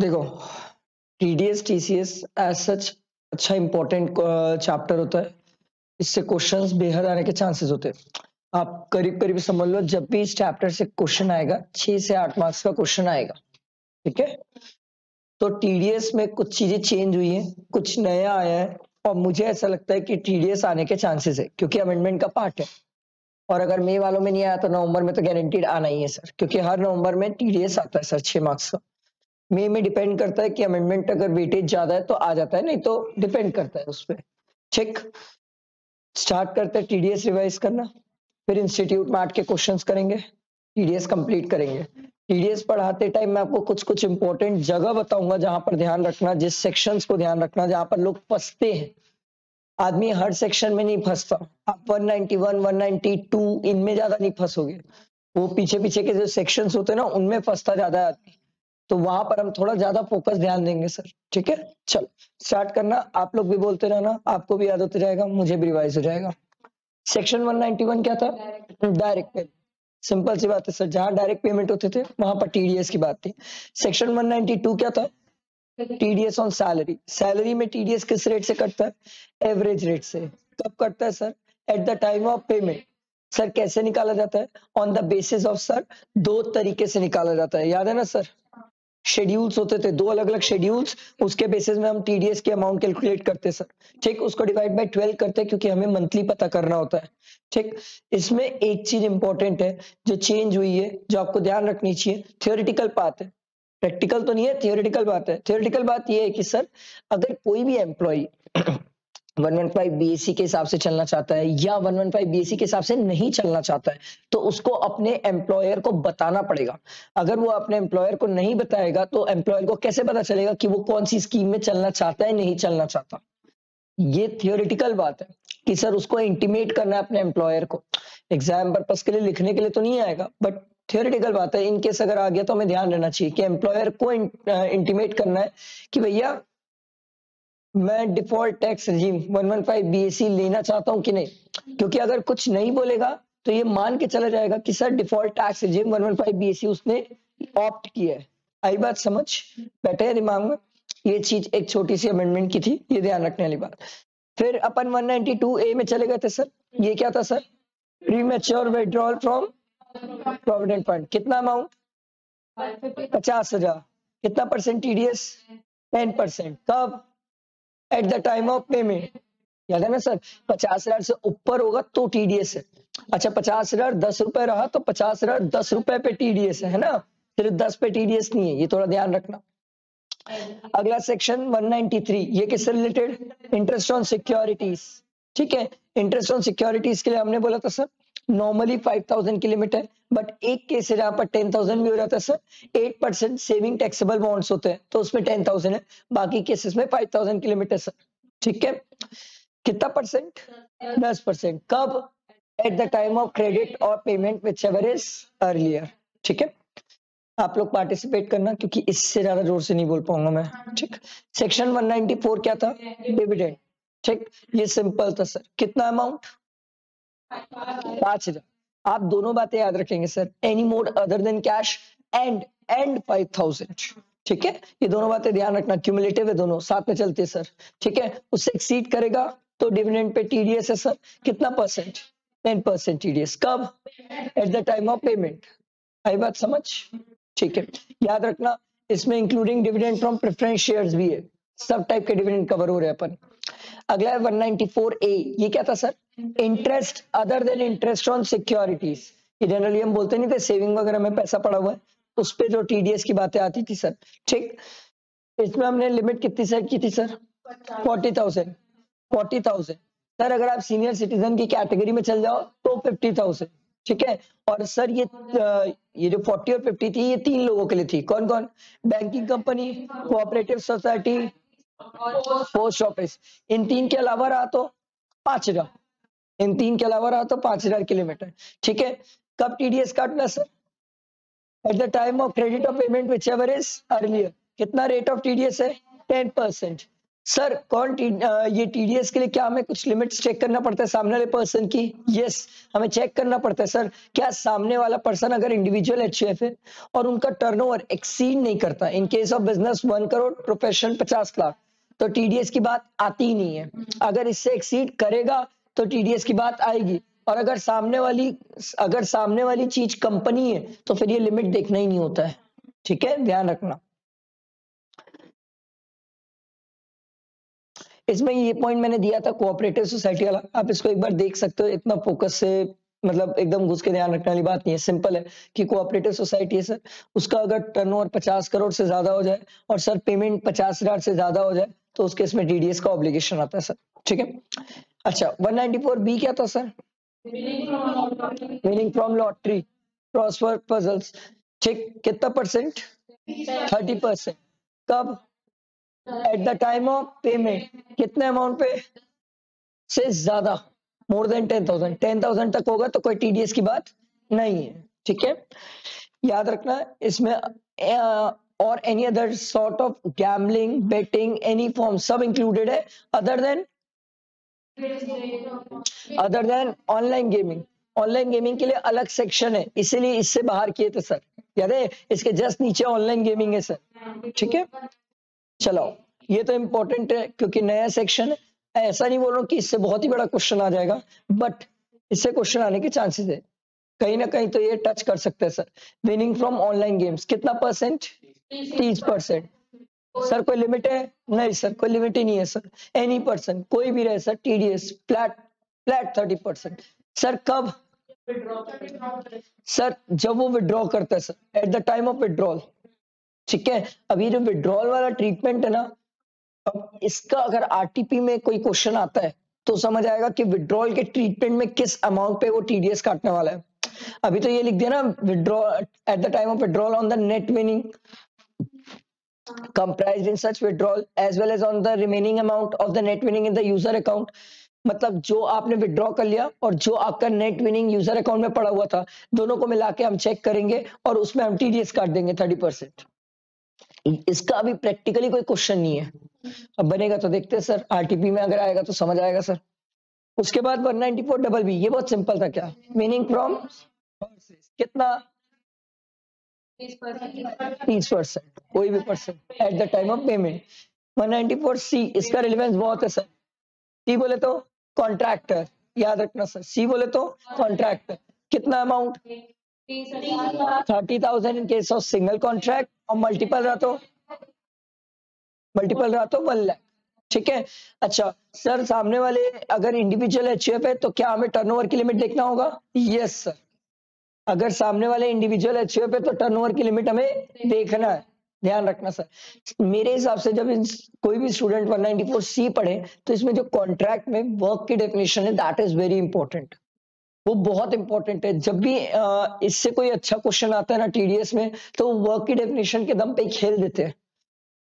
देखो TDS TCS as such अच्छा important chapter होता है। इससे क्वेश्चंस बेहद आने के चांसेस होते हैं। आप करीब करीब समझ लो, जब भी इस चैप्टर से क्वेश्चन आएगा, छह से आठ मार्क्स का क्वेश्चन आएगा, ठीक है? तो टीडीएस में कुछ चीज़ें चेंज हुई है, कुछ नया आया है, और मुझे ऐसा लगता है कि टीडीएस आने के चांसेस है, क्योंकि अमेंडमेंट का पार्ट है। और अगर मई वालों में नहीं आया तो नवंबर में तो गारंटीड आना ही है सर क्योंकि हर नवंबर में टीडीएस आता है सर छह मार्क्स का। मई में डिपेंड करता है कि अमेंडमेंट अगर वेटेज ज़्यादा है तो आ जाता है नहीं तो डिपेंड करता है उस पर ठीक? स्टार्ट करते हैं टीडीएस रिवाइज करना फिर इंस्टीट्यूट में आठ के क्वेश्चंस करेंगे टीडीएस कंप्लीट करेंगे। टीडीएस पढ़ाते टाइम मैं आपको कुछ कुछ इंपॉर्टेंट जगह बताऊँगा जहाँ पर ध्यान रखना जिस सेक्शंस को ध्यान रखना जहाँ पर लोग फंसते हैं। आदमी हर सेक्शन में नहीं फंसता। आप 191, 192 इनमें ज़्यादा नहीं फंसोगे। वो पीछे पीछे के जो सेक्शंस होते हैं ना उनमें फंसता ज़्यादा आदमी। तो वहाँ पर हम थोड़ा ज़्यादा फोकस ध्यान देंगे सर ठीक है? चलो स्टार्ट करना। आप लोग भी बोलते रहना। आपको भी याद होते जाएगा मुझे भी रिवाइज हो जाएगा। सेक्शन 191 क्या था? डायरेक्ट पेमेंट सिंपल सी बात है सर जहाँ डायरेक्ट पेमेंट होते थे, वहाँ पर टीडीएस की बात थी। सेक्शन 192 क्या था? टीडीएस ऑन सैलरी सैलरी में टीडीएस किस रेट से कटता है? एवरेज रेट से। कब कटता है sir at the time of payment sir कैसे निकाला जाता है? On the basis of sir दो तरीके से निकाला जाता है। याद है ना सर शेड्यूल्स होते थे, दो अलग अलग शेड्यूल्स उसके बेसिस में हम टीडीएस के अमाउंट कैलकुलेट करते सर ठीक, उसको डिवाइड बाय ट्वेल्व करते क्योंकि हमें मंथली पता करना होता है। ठीक, इसमें एक चीज़ इंपॉर्टेंट है, जो चेंज हुई है, जो आपको ध्यान रखनी चाहिए थियोरिटिकल बात है। प्रैक्टिकल तो नहीं है थियोरिटिकल बात है। थियोरिटिकल बात यह है कि सर अगर कोई भी एम्प्लॉय 115 बीएससी के हिसाब से चलना चाहता है या 115 बीएससी के हिसाब से नहीं चलना चाहता है तो उसको अपने एम्प्लॉयर को बताना पड़ेगा। अगर वो अपने एम्प्लॉयर को नहीं बताएगा तो एम्प्लॉयर को कैसे पता चलेगा कि वो कौन सी स्कीम में चलना चाहता है, नहीं चलना चाहता? ये थियोरिटिकल बात है कि सर उसको इंटीमेट करना है अपने एम्प्लॉयर को। एग्ज़ाम पर्पज के लिए लिखने के लिए तो नहीं आएगा बट थियोरिटिकल बात है इनकेस अगर आ गया तो हमें ध्यान रहना चाहिए कि एम्प्लॉयर को इंटीमेट करना है कि भैया मैं डिफ़ॉल्ट टैक्स रिजीम 115 बीएससी लेना चाहता हूँ कि नहीं? क्योंकि अगर कुछ नहीं बोलेगा तो ये मान के चला जाएगा कि sir default tax regime 115 BSC उसने ऑप्ट किया है। आई बात समझ? बैठे है दिमाग में? ये चीज़ एक छोटी सी अमेंडमेंट की थी, ये ध्यान रखने वाली बात। फिर अपन 192 ए में चले गए थे सर। ये क्या था sir? Premature withdrawal from provident fund कितना अमाउंट पचास हज़ार। कितना परसेंट टीडीएस टेन परसेंट कब? At the time of payment याद है ना सर? पचास हज़ार से ऊपर होगा तो टीडीएस है। अच्छा पचास हज़ार दस रुपए रहा तो पचास हज़ार दस रुपए पे टीडीएस है ना? सिर्फ़ दस पे टीडीएस नहीं है, ये थोड़ा ध्यान रखना। अगला सेक्शन 193 ये किससे रिलेटेड इंटरेस्ट ऑन सिक्योरिटीज ठीक है? इंटरेस्ट ऑन सिक्योरिटीज के लिए हमने बोला था, सर। नॉर्मली 5000 की लिमिट है बट एक केस है जहाँ पर 10000 भी हो जाता है sir 8 percent saving taxable bonds होते हैं तो उसमें 10000 है, बाकी केसेस में 5000 की लिमिट है सर ठीक है? कितना परसेंट 10 परसेंट कब? At the time of credit और payment whichever is earlier ठीक है? आप लोग पार्टिसिपेट करना, क्योंकि इससे ज़्यादा ज़ोर से नहीं बोल पाऊँगा मैं, ठीक? सेक्शन 194 क्या था? डिविडेंड ठीक? ये सिंपल था सर कितना अमाउंट पाँच हज़ार। आप दोनों बातें याद रखेंगे sir any mode other than cash and and five thousand ठीक है? ये दोनों बातें ध्यान रखना। क्यूमुलेटिव है दोनों। साथ में चलते सर ठीक है? उससे एक्सीड करेगा तो डिविडेंड पे टीडीएस है सर कितना परसेंट टेन परसेंट टीडीएस कब? At the time of payment आई बात समझ? ठीक है। याद रखना, इसमें including dividend from preference shares भी है। सब टाइप के डिविडेंड कवर हो रहे हैं अपन। अगला है 194 ए ये क्या था, sir? Interest other than interest on securities generally हम बोलते नहीं थे सेविंग वगैरह में पैसा पड़ा हुआ है। उस पे जो टीडीएस की बातें आती थी, सर। ठीक? इसमें हमने लिमिट कितनी सेट की थी, sir? Forty thousand forty thousand sir, अगर आप सीनियर सिटीजन की कैटेगरी में चल जाओ तो फिफ्टी थाउज़ेंड ठीक है? और सर, ये ये जो फोर्टी और फिफ्टी थी, ये तीन लोगों के लिए थी। कौन कौन banking company cooperative society post office इन तीन के अलावा रहा तो पाँच हज़ार। इन तीन के अलावा रहा तो पाँच हज़ार की लिमिट है? ठीक है कब टीडीएस काटना sir at the time of credit of payment whichever is earlier कितना रेट ऑफ़ टीडीएस है? टेन परसेंट सर कौन टी ये टीडीएस के लिए क्या हमें कुछ लिमिट्स चेक करना पड़ता है सामने वाले पर्सन की? यस yes, हमें चेक करना पड़ता है सर क्या सामने वाला पर्सन अगर इंडिविजुअल एच है और उनका टर्नओवर एक्सीड नहीं करता in case of business one crore profession पचास लाख। तो टीडीएस की बात आती ही नहीं है। अगर इससे एक्सीड करेगा तो टीडीएस की बात आएगी। और अगर सामने वाली अगर सामने वाली चीज़ कंपनी है तो फिर ये लिमिट देखना ही नहीं होता है। ठीक है? ध्यान रखना। इसमें ये पॉइंट मैंने दिया था कोऑपरेटिव सोसाइटी वाला। आप इसको एक बार देख सकते हो इतना फोकस से मतलब एकदम घुस के ध्यान रखने वाली बात नहीं है। सिंपल है कि कोऑपरेटिव सोसाइटी है सर उसका अगर टर्नओवर पचास करोड़ से ज़्यादा हो जाए और सर पेमेंट पचास हज़ार से ज़्यादा हो जाए तो उस केस में टीडीएस का ऑब्लिगेशन आता है सर ठीक है? अच्छा 194 बी क्या था sir winning from lottery crossword puzzles ठीक कितना परसेंट थर्टी परसेंट कब? At the time of payment कितने अमाउंट पे? से ज़्यादा. More than ten thousand ten thousand तक होगा तो कोई टीडीएस की बात नहीं है. ठीक है? याद रखना इसमें और any other sort of gambling betting any form सब इंक्लूडेड है other than other than online gaming online gaming के लिए अलग सेक्शन है, इसीलिए इससे बाहर किए थे सर याद है? इसके जस्ट नीचे ऑनलाइन गेमिंग है सर ठीक है? चलो ये तो इंपॉर्टेंट है, क्योंकि नया सेक्शन है। ऐसा नहीं बोल रहा हूँ कि इससे बहुत ही बड़ा क्वेश्चन आ जाएगा बट इससे क्वेश्चन आने के चांसेस है। कहीं ना कहीं तो ये टच कर सकते हैं sir winning from online games कितना परसेंट तीस परसेंट। सर, कोई लिमिट है? नहीं, सर, कोई लिमिट ही नहीं है, सर। एनी पर्सन कोई भी रहे, sir TDS flat flat thirty percent sir, कब? सर, जब वो विड्रॉ करता है, sir. At the time of withdrawal ठीक है? अभी जो विड्रॉल वाला ट्रीटमेंट है ना, अब इसका अगर आरटीपी में कोई क्वेश्चन आता है तो समझ आएगा कि विड्रॉल के ट्रीटमेंट में किस अमाउंट पे वो टीडीएस काटने वाला है। अभी तो ये लिख दिया ना withdraw at the time of withdrawal on the net winning comprised in such withdrawal as well as on the remaining amount of the net winning in the user account. मतलब जो आपने विड्रॉ कर लिया और जो आपका नेट विनिंग यूज़र अकाउंट में पड़ा हुआ था, दोनों को मिला के हम चेक करेंगे और उसमें हम टीडीएस काट देंगे थर्टी परसेंट इसका अभी प्रैक्टिकली कोई क्वेश्चन नहीं है। अब बनेगा तो देखते हैं सर आरटीपी में अगर आएगा तो समझ आएगा सर उसके बाद 194 डबल बी ये बहुत सिंपल था क्या? मीनिंग फ्रॉम कितना तीस परसेंट। कोई भी percent at the time of payment 194 C इसका रिलेवेंस बहुत है सर। सी बोले तो कॉन्ट्रैक्टर याद रखना सर। सी बोले तो कॉन्ट्रैक्टर कितना amount thirty thousand in case of single contract और मल्टीपल रहा तो मल्टीपल रहा तो वन लैख ठीक है? अच्छा सर, सामने वाले अगर इंडिविजुअल एच है तो क्या हमें टर्नओवर की लिमिट देखना होगा? यस सर अगर सामने वाले इंडिविजुअल एच पे तो टर्नओवर की लिमिट हमें देखना है। ध्यान रखना सर मेरे हिसाब से जब कोई भी स्टूडेंट 194 सी पढ़े तो इसमें जो कॉन्ट्रैक्ट में वर्क की डेफिनेशन है दैट इज़ वेरी इंपॉर्टेंट वो बहुत इंपॉर्टेंट है। जब भी इससे कोई अच्छा क्वेश्चन आता है ना टीडीएस में तो वर्क की डेफिनेशन के दम पे खेल देते हैं।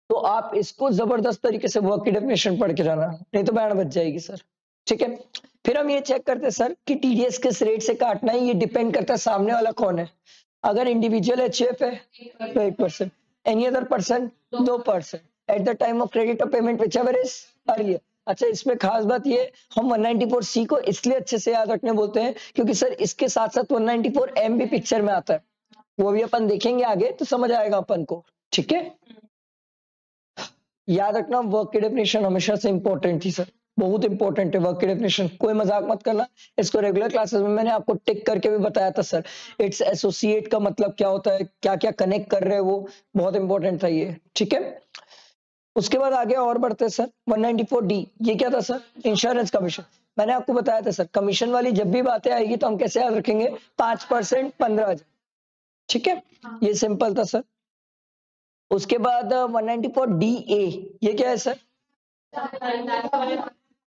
तो आप इसको ज़बरदस्त तरीके से वर्क की डेफिनेशन पढ़ के जाना, नहीं तो बैंड बच जाएगी सर ठीक है? फिर हम ये चेक करते हैं सर कि टीडीएस किस रेट से काटना है? ये डिपेंड करता है सामने वाला कौन है? अगर इंडिविजुअल एच एफ़ है तो एक परसेंट एनी अदर पर्सन दो percent at the time of credit of payment whichever is earlier अच्छा इसमें खास बात ये हम 194 सी को इसलिए अच्छे से याद रखने बोलते हैं क्योंकि सर इसके साथ साथ 194 एम भी पिक्चर में आता है. वो भी अपन देखेंगे आगे तो समझ आएगा अपन को. ठीक है? याद रखना वर्क की डेफिनेशन हमेशा से इंपॉर्टेंट थी सर. बहुत इंपॉर्टेंट है वर्क की डेफिनेशन कोई मज़ाक मत करना। इसको रेगुलर क्लासेस में मैंने आपको टिक करके भी बताया था सर इट्स एसोसिएट का मतलब क्या होता है? क्या क्या कनेक्ट कर रहे हैं वो? बहुत इंपॉर्टेंट था ये। ठीक है? उसके बाद आगे और बढ़ते सर 194 डी ये क्या था सर इंश्योरेंस कमीशन मैंने आपको बताया था सर कमीशन वाली जब भी बातें आएगी तो हम कैसे याद रखेंगे? पाँच परसेंट पंद्रह हज़ार। ठीक है? ये सिंपल था सर उसके बाद 194 डी ए ये क्या है सर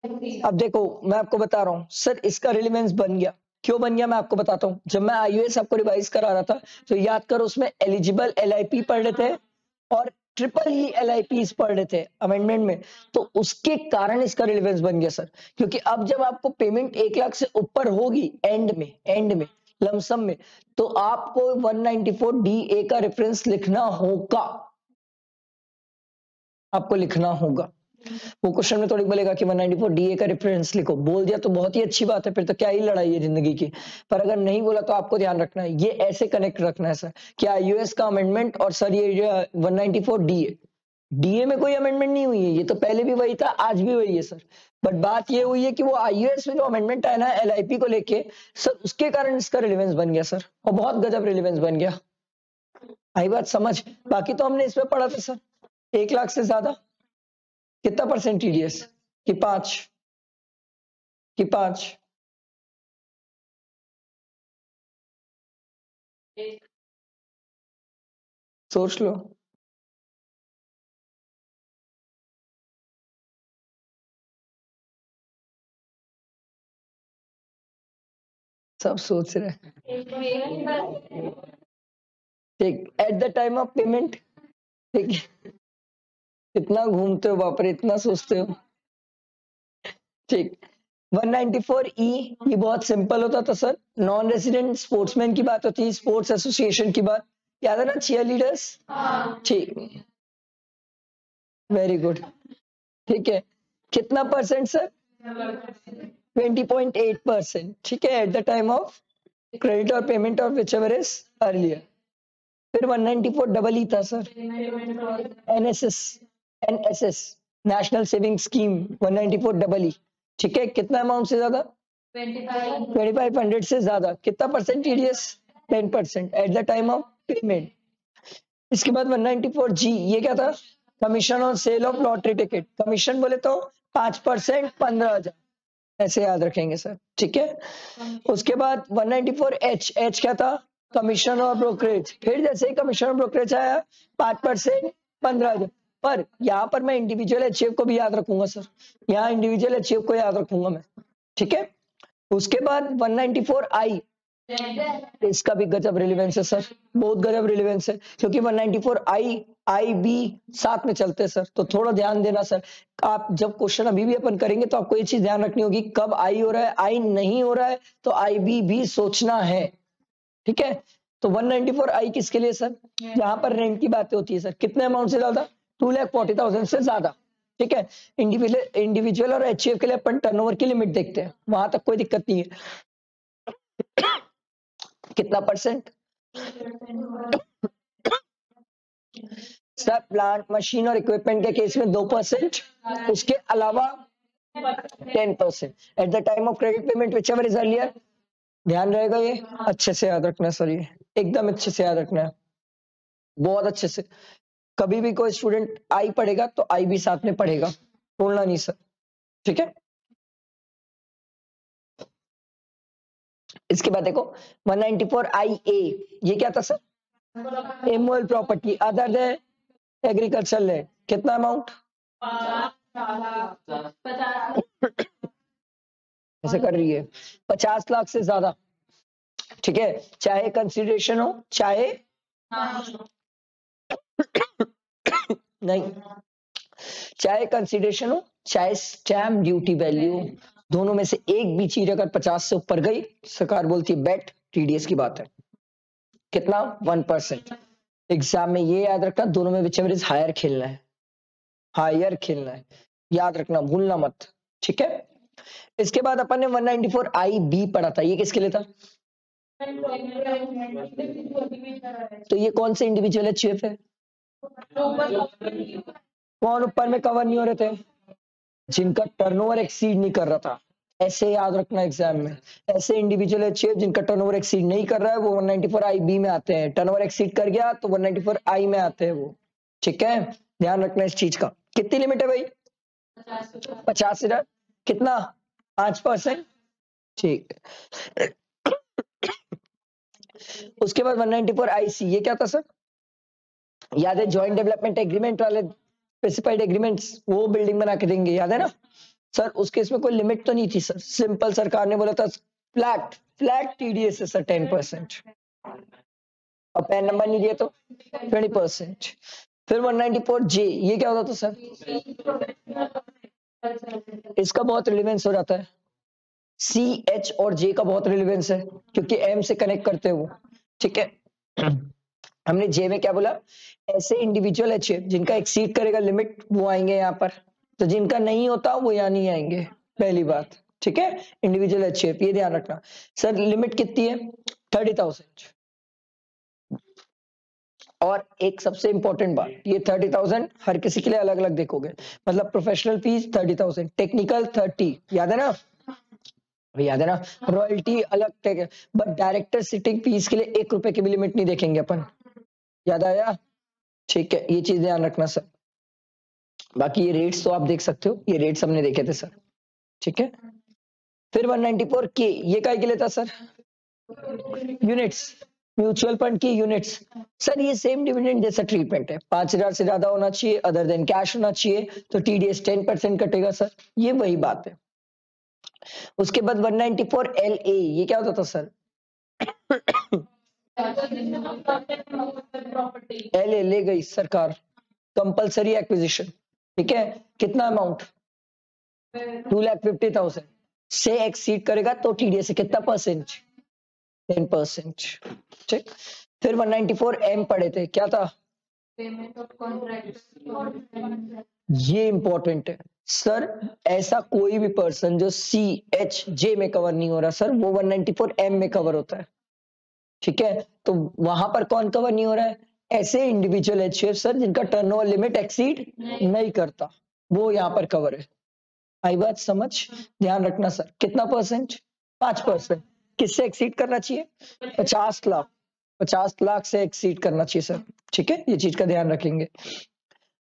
अब देखो, मैं आपको बता रहा हूँ, सर, इसका रिलेवेंस बन गया। क्यों बन गया, मैं आपको बताता हूँ। जब मैं आई आपको रिवाइज करा रहा था तो याद करो, उसमें एलिजिबल एल पढ़ रहे थे और ट्रिपल ही एल पढ़ रहे थे अमेंडमेंट में। तो उसके कारण इसका रिलेवेंस बन गया, सर। क्योंकि अब जब आपको पेमेंट एक लाख से ऊपर होगी एंड में एंड में लमसम में तो आपको 194 डी ए का रेफरेंस लिखना होगा। आपको लिखना होगा। वो क्वेश्चन में थोड़ी बोलेगा कि 194 डीए का रेफरेंस लिखो। बोल दिया तो बहुत ही अच्छी बात है, फिर तो क्या ही लड़ाई है ज़िंदगी की? पर अगर नहीं बोला तो आपको ध्यान रखना है, ये ऐसे कनेक्ट रखना है सर क्या यूएस का अमेंडमेंट और सर ये 194 डीए डीए में कोई अमेंडमेंट नहीं हुई है, ये तो पहले भी वही था, आज भी वही है सर बट बात ये हुई है कि वो आईयूएस में जो अमेंडमेंट आया ना एलआईपी को लेके सर उसके कारण इसका रिलेवेंस बन गया सर और बहुत गजब रिलेवेंस बन गया। आई बात समझ? बाकी तो हमने इसमें पढ़ा था सर एक लाख से ज़्यादा। कितना परसेंट टीडीएस कि पाँच। कि पाँच। सोच लो। सब सोच रहे ठीक at the time of payment ठीक है। इतना घूमते हो बाप रे इतना सोचते हो। ठीक 194 ई e, ये बहुत सिंपल होता था सर। नॉन रेजिडेंट स्पोर्ट्समैन की बात होती है स्पोर्ट्स एसोसिएशन की बात। याद है ना चीयर लीडर्स ठीक। वेरी गुड ठीक है। कितना परसेंट सर? 20.8 परसेंट ठीक है at the time of credit और payment of whichever is earlier फिर 194 डबल ई था sir. NSS NSS national saving scheme 194 double E ठीक है? कितना अमाउंट से ज़्यादा? 2500 से ज़्यादा। कितना percent TDS 10 percent at the time of payment इसके बाद 194 जी ये क्या था? Commission on sale of lottery ticket commission बोले तो पाँच परसेंट पंद्रह हज़ार। ऐसे याद रखेंगे सर। ठीक है? उसके बाद 194 एच एच क्या था? कमीशन और ब्रोकरेज फिर जैसे ही कमीशन और ब्रोकरेज आया पाँच परसेंट पंद्रह हज़ार। पर यहाँ पर मैं इंडिविजुअल एच को भी याद रखूँगा सर यहाँ इंडिविजुअल एच को याद रखूँगा मैं ठीक है? उसके बाद 194 आई इसका भी गजब रिलेवेंस है सर बहुत गजब रिलेवेंस है क्योंकि 194 आई आई बी साथ में चलते हैं सर तो थोड़ा ध्यान देना सर आप जब क्वेश्चन अभी भी अपन करेंगे तो आपको ये चीज़ ध्यान रखनी होगी कब आई हो रहा है आई नहीं हो रहा है तो आई बी भी सोचना है ठीक है? तो 194 आई किसके लिए सर यहाँ पर रेंट की बातें होती है सर कितने अमाउंट से ज़्यादा? टू लैख फोर्टी थाउज़ेंड से ज़्यादा, ठीक है? इंडिविजुअल इंडिविजुअल और एच के लिए अपन टर्नओवर की लिमिट देखते हैं। वहाँ तक कोई दिक्कत नहीं है। कितना परसेंट सर प्लांट मशीन और इक्विपमेंट के केस में दो परसेंट उसके अलावा ten percent at the time of credit payment whichever is earlier ध्यान रहेगा ये? अच्छे से याद रखना सर ये एकदम अच्छे से याद रखना। है बहुत अच्छे से। कभी भी कोई स्टूडेंट आई पढ़ेगा तो आई भी साथ में पढ़ेगा। बोलना नहीं सर। ठीक है? इसके बाद देखो 194 आई ए ये क्या था sir? MOL property other than agriculture land कितना अमाउंट ऐसे कर रही है। पचास लाख से ज़्यादा। ठीक है? चाहे कंसिडरेशन हो, चाहे नहीं, चाहे कंसिडरेशन हो, चाहे स्टैम्प ड्यूटी वैल्यू दोनों में से एक भी चीज़ अगर पचास से ऊपर गई, सरकार बोलती है बेट टीडीएस की बात है। कितना? वन परसेंट एग्ज़ाम में ये याद रखना, दोनों में विच हायर खेलना है। हायर खेलना है। याद रखना, भूलना मत। ठीक है? इसके बाद अपन ने 194 आई बी पढ़ा था। ये किसके लिए था? तो ये कौन से इंडिविजुअल एच है? कौन ऊपर में कवर नहीं हो रहे थे? जिनका टर्नओवर एक्सीड नहीं कर रहा था। ऐसे याद रखना एग्ज़ाम में। ऐसे इंडिविजुअल अचीव जिनका टर्नओवर एक्सीड नहीं कर रहा है, वो 194 आई बी में आते हैं। टर्नओवर एक्सीड कर गया तो 194 आई में आते हैं वो। ठीक है? ध्यान रखना इस चीज़ का। कितनी लिमिट है भाई? पचास हज़ार कितना? पाँच परसेंट? ठीक। उसके बाद 194 आईसी ये क्या था सर? याद है ज्वाइंट डेवलपमेंट एग्रीमेंट वाले स्पेसिफाइड एग्रीमेंट्स वो बिल्डिंग बना के देंगे, याद है ना? सर उस केस में कोई लिमिट तो नहीं थी सर सिंपल सरकार ने बोला था फ्लैट फ्लैट टीडीएस है सर टेन परसेंट और पैन नंबर नहीं दिया तो ट्वेंटी परसेंट फिर वन नाइनटी फोर जे ये क्या होता था सर इसका बहुत रिलेवेंस हो जाता है। सी एच और जे का बहुत रिलेवेंस है, क्योंकि एम से कनेक्ट करते हैं वो। ठीक है? हमने जे में क्या बोला? ऐसे इंडिविजुअल एच जिनका एक्सीड करेगा लिमिट वो आएँगे यहाँ पर। तो जिनका नहीं होता, वो यहाँ नहीं आएँगे। पहली बात, ठीक है? इंडिविजुअल एच ये ध्यान रखना। सर लिमिट कितनी है? थर्टी थाउज़ेंड और एक सबसे इंपॉर्टेंट बात, ये थर्टी थाउज़ेंड हर किसी के लिए अलग अलग देखोगे। मतलब professional fees thirty thousand technical thirty याद है ना? याद है ना? रॉयल्टी अलग बट डायरेक्टर सिटिंग फ़ीस के लिए एक रुपए की भी लिमिट नहीं देखेंगे अपन। याद आया? ठीक है, ये चीज़ ध्यान रखना सर। बाकी ये रेट्स तो आप देख सकते हो, ये रेट्स हमने देखे थे सर। ठीक है? फिर 194 के ये काय के लिए था सर? यूनिट्स म्यूचुअल फंड की यूनिट्स सर, ये सेम डिविडेंड जैसा ट्रीटमेंट है। पाँच हज़ार से ज़्यादा होना चाहिए अदर देन कैश होना चाहिए तो टीडीएस टेन परसेंट कटेगा सर। ये वही बात है। उसके बाद 194 एल ए ये क्या होता था सर? एल ए ले गई सरकार। कंपल्सरी एक्विजिशन, ठीक है? कितना amount two lakh fifty thousand से एक्सीड करेगा तो टीडीएस कितना परसेंट टेन परसेंट ठीक? फिर 194 एम पढ़े थे, क्या था? ये इंपॉर्टेंट है। सर ऐसा कोई भी पर्सन जो सी एच जे में कवर नहीं हो रहा सर वो 194 एम में कवर होता है। ठीक है? तो वहाँ पर कौन कवर नहीं हो रहा है? ऐसे इंडिविजुअल एच सर जिनका टर्नओवर लिमिट एक्सीड नहीं। नहीं करता। वो यहाँ पर कवर है। आई बात समझ? ध्यान रखना सर कितना परसेंट पाँच परसेंट किससे एक्सीड करना चाहिए? पचास। लाख। पचास लाख से एक्सीड करना चाहिए सर ठीक है? ये चीज़ का ध्यान रखेंगे।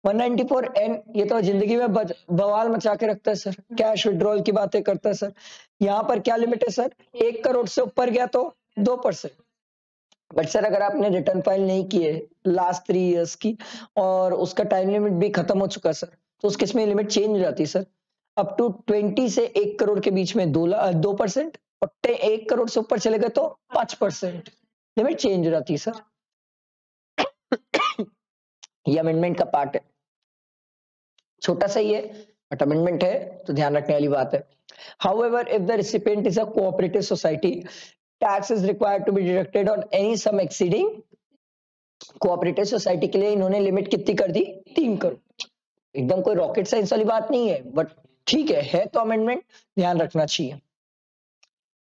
194 एन ये तो ज़िंदगी में बवाल मचा के रखता है सर कैश विड्रॉल की बातें करता है सर यहाँ पर क्या लिमिट है सर एक करोड़ से ऊपर गया तो दो परसेंट बट सर अगर आपने रिटर्न फ़ाइल नहीं किए लास्ट थ्री इयर्स की, और उसका टाइम लिमिट भी खत्म हो चुका सर तो उस केस में लिमिट चेंज हो जाती है सर अप टू ट्वेंटी से एक करोड़ के बीच में दो दो परसेंट और एक करोड़ से ऊपर चले गए तो पाँच परसेंट लिमिट चेंज हो जाती है सर ये अमेंडमेंट का पार्ट है. छोटा सा ही है बट अमेंडमेंट है तो ध्यान रखने वाली बात है. However, if the recipient is a cooperative society tax is required to be deducted on any sum exceeding cooperative society के लिए इन्होंने लिमिट कितनी कर दी? तीन करोड़। एकदम कोई रॉकेट साइंस वाली बात नहीं है बट ठीक है है तो अमेंडमेंट ध्यान रखना चाहिए।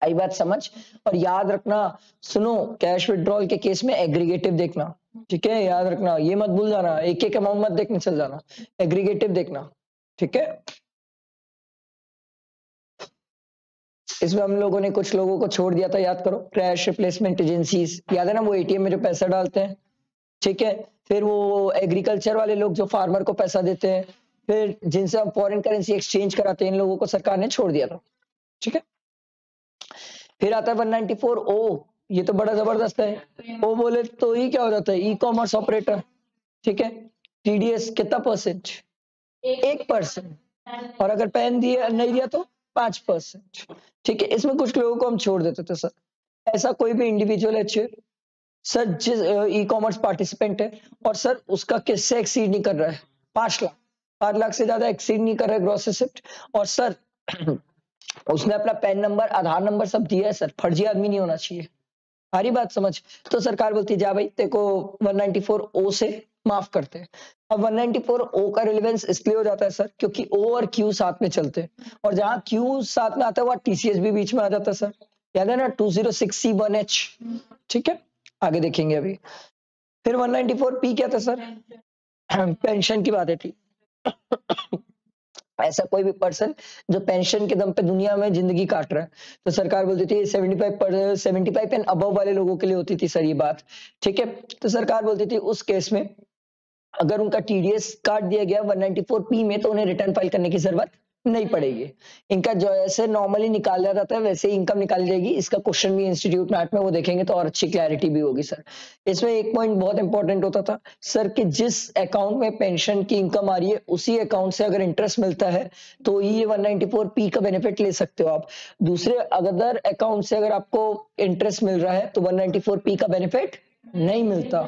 आई बात समझ? और याद रखना, सुनो कैश विड्रॉल के केस में एग्रीगेटिव देखना। ठीक है, याद रखना, ये मत भूल जाना एक एक अमाउंट मत देखने चल जाना। एग्रीगेटिव देखना। ठीक है? इसमें हम लोगों ने कुछ लोगों को छोड़ दिया था, याद करो। क्रैश रिप्लेसमेंट एजेंसीज याद है ना, वो एटीएम में जो पैसा डालते हैं। ठीक है? फिर वो एग्रीकल्चर वाले लोग जो फार्मर को पैसा देते हैं, फिर जिनसे हम फॉरेन करेंसी एक्सचेंज कराते हैं, इन लोगों को सरकार ने छोड़ दिया था। ठीक है? फिर आता है 194 ओ ये तो बड़ा ज़बरदस्त है। ओ बोले तो ये क्या हो जाता है? ई कॉमर्स ऑपरेटर ठीक है? टीडीएस कितना परसेंट एक परसेंट और अगर पेन दिया, नहीं दिया तो? पाँच परसेंट। ठीक है, इसमें कुछ लोगों को हम छोड़ देते थे, सर। ऐसा कोई भी इंडिविजुअल है सर, जिस ई कॉमर्स पार्टिसिपेंट है, और सर, उसका किससे एक्सीड नहीं कर रहा है? पाँच लाख। पाँच लाख से ज़्यादा एक्सीड नहीं कर रहा है ग्रॉस एसेट और सर, उसने अपना पैन नंबर आधार नंबर सब दिया है, सर। फर्जी आदमी नहीं होना चाहिए। सारी बात समझ। तो सरकार बोलती जा भाई तेको 194 ओ से माफ़ करते हैं। अब 194 ओ का रिलेवेंस इसलिए हो जाता है सर क्योंकि ओ और क्यू साथ में चलते हैं। और जहाँ क्यू साथ में आता है, वहाँ टीसीएस भी बीच में आ जाता है सर याद है ना two zero six C one H ठीक है? आगे देखेंगे अभी। फिर 194 पी क्या था सर पेंशन की बात है, ठीक। ऐसा कोई भी पर्सन जो पेंशन के दम पे दुनिया में ज़िंदगी काट रहा है तो सरकार बोलती थी seventy five seventy five and above वाले लोगों के लिए होती थी सर ये बात। ठीक है? तो सरकार बोलती थी, उस केस में अगर उनका टीडीएस काट दिया गया 194 पी में तो उन्हें रिटर्न फ़ाइल करने की ज़रूरत नहीं पड़ेगी। इनका जो ऐसे नॉर्मली निकाला जाता है वैसे ही इनकम निकाल जाएगी। इसका क्वेश्चन भी इंस्टीट्यूट मैट में वो देखेंगे तो और अच्छी क्लैरिटी भी होगी सर इसमें एक पॉइंट बहुत इंपॉर्टेंट होता था सर कि जिस अकाउंट में पेंशन की इनकम आ रही है उसी अकाउंट से अगर इंटरेस्ट मिलता है तो ये 194 पी का बेनिफिट ले सकते हो आप। दूसरे अदर अकाउंट से अगर आपको इंटरेस्ट मिल रहा है तो 194 पी का बेनिफिट नहीं मिलता।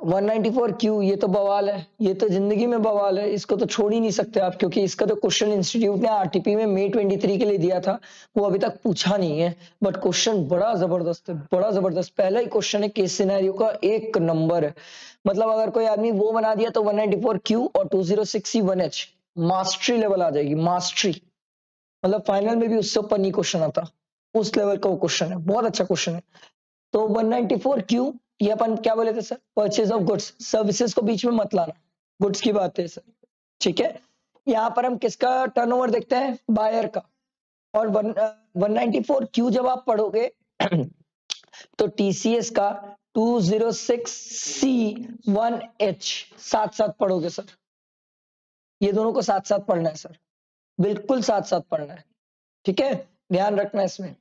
194 क्यू ये तो बवाल है। ये तो ज़िंदगी में बवाल है। इसको तो छोड़ ही नहीं सकते आप, क्योंकि इसका तो क्वेश्चन इंस्टीट्यूट ने आरटीपी में मई 23 के लिए दिया था। वो अभी तक पूछा नहीं है। बट क्वेश्चन बड़ा ज़बरदस्त है, बड़ा ज़बरदस्त। पहला ही क्वेश्चन है केस सिनेरियो का एक नंबर है। मतलब अगर कोई आदमी वो बना दिया तो 194 क्यू और 206 वन एच मास्टरी लेवल आ जाएगी मास्टरी मतलब फाइनल में भी उससे ऊपर नहीं क्वेश्चन आता। उस लेवल का वो क्वेश्चन है। बहुत अच्छा क्वेश्चन है। तो 194 क्यू ये अपन क्या बोले थे sir purchase of goods services को बीच में मत लाना। गुड्स की बात है सर ठीक है? यहाँ पर हम किसका टर्नओवर देखते हैं? बायर का। और वन नाइनटी फोर क्यू जब आप पढ़ोगे तो टीसीएस का two zero six C one H साथ साथ पढ़ोगे सर ये दोनों को साथ साथ पढ़ना है सर बिल्कुल साथ साथ पढ़ना है। ठीक है? ध्यान रखना इसमें।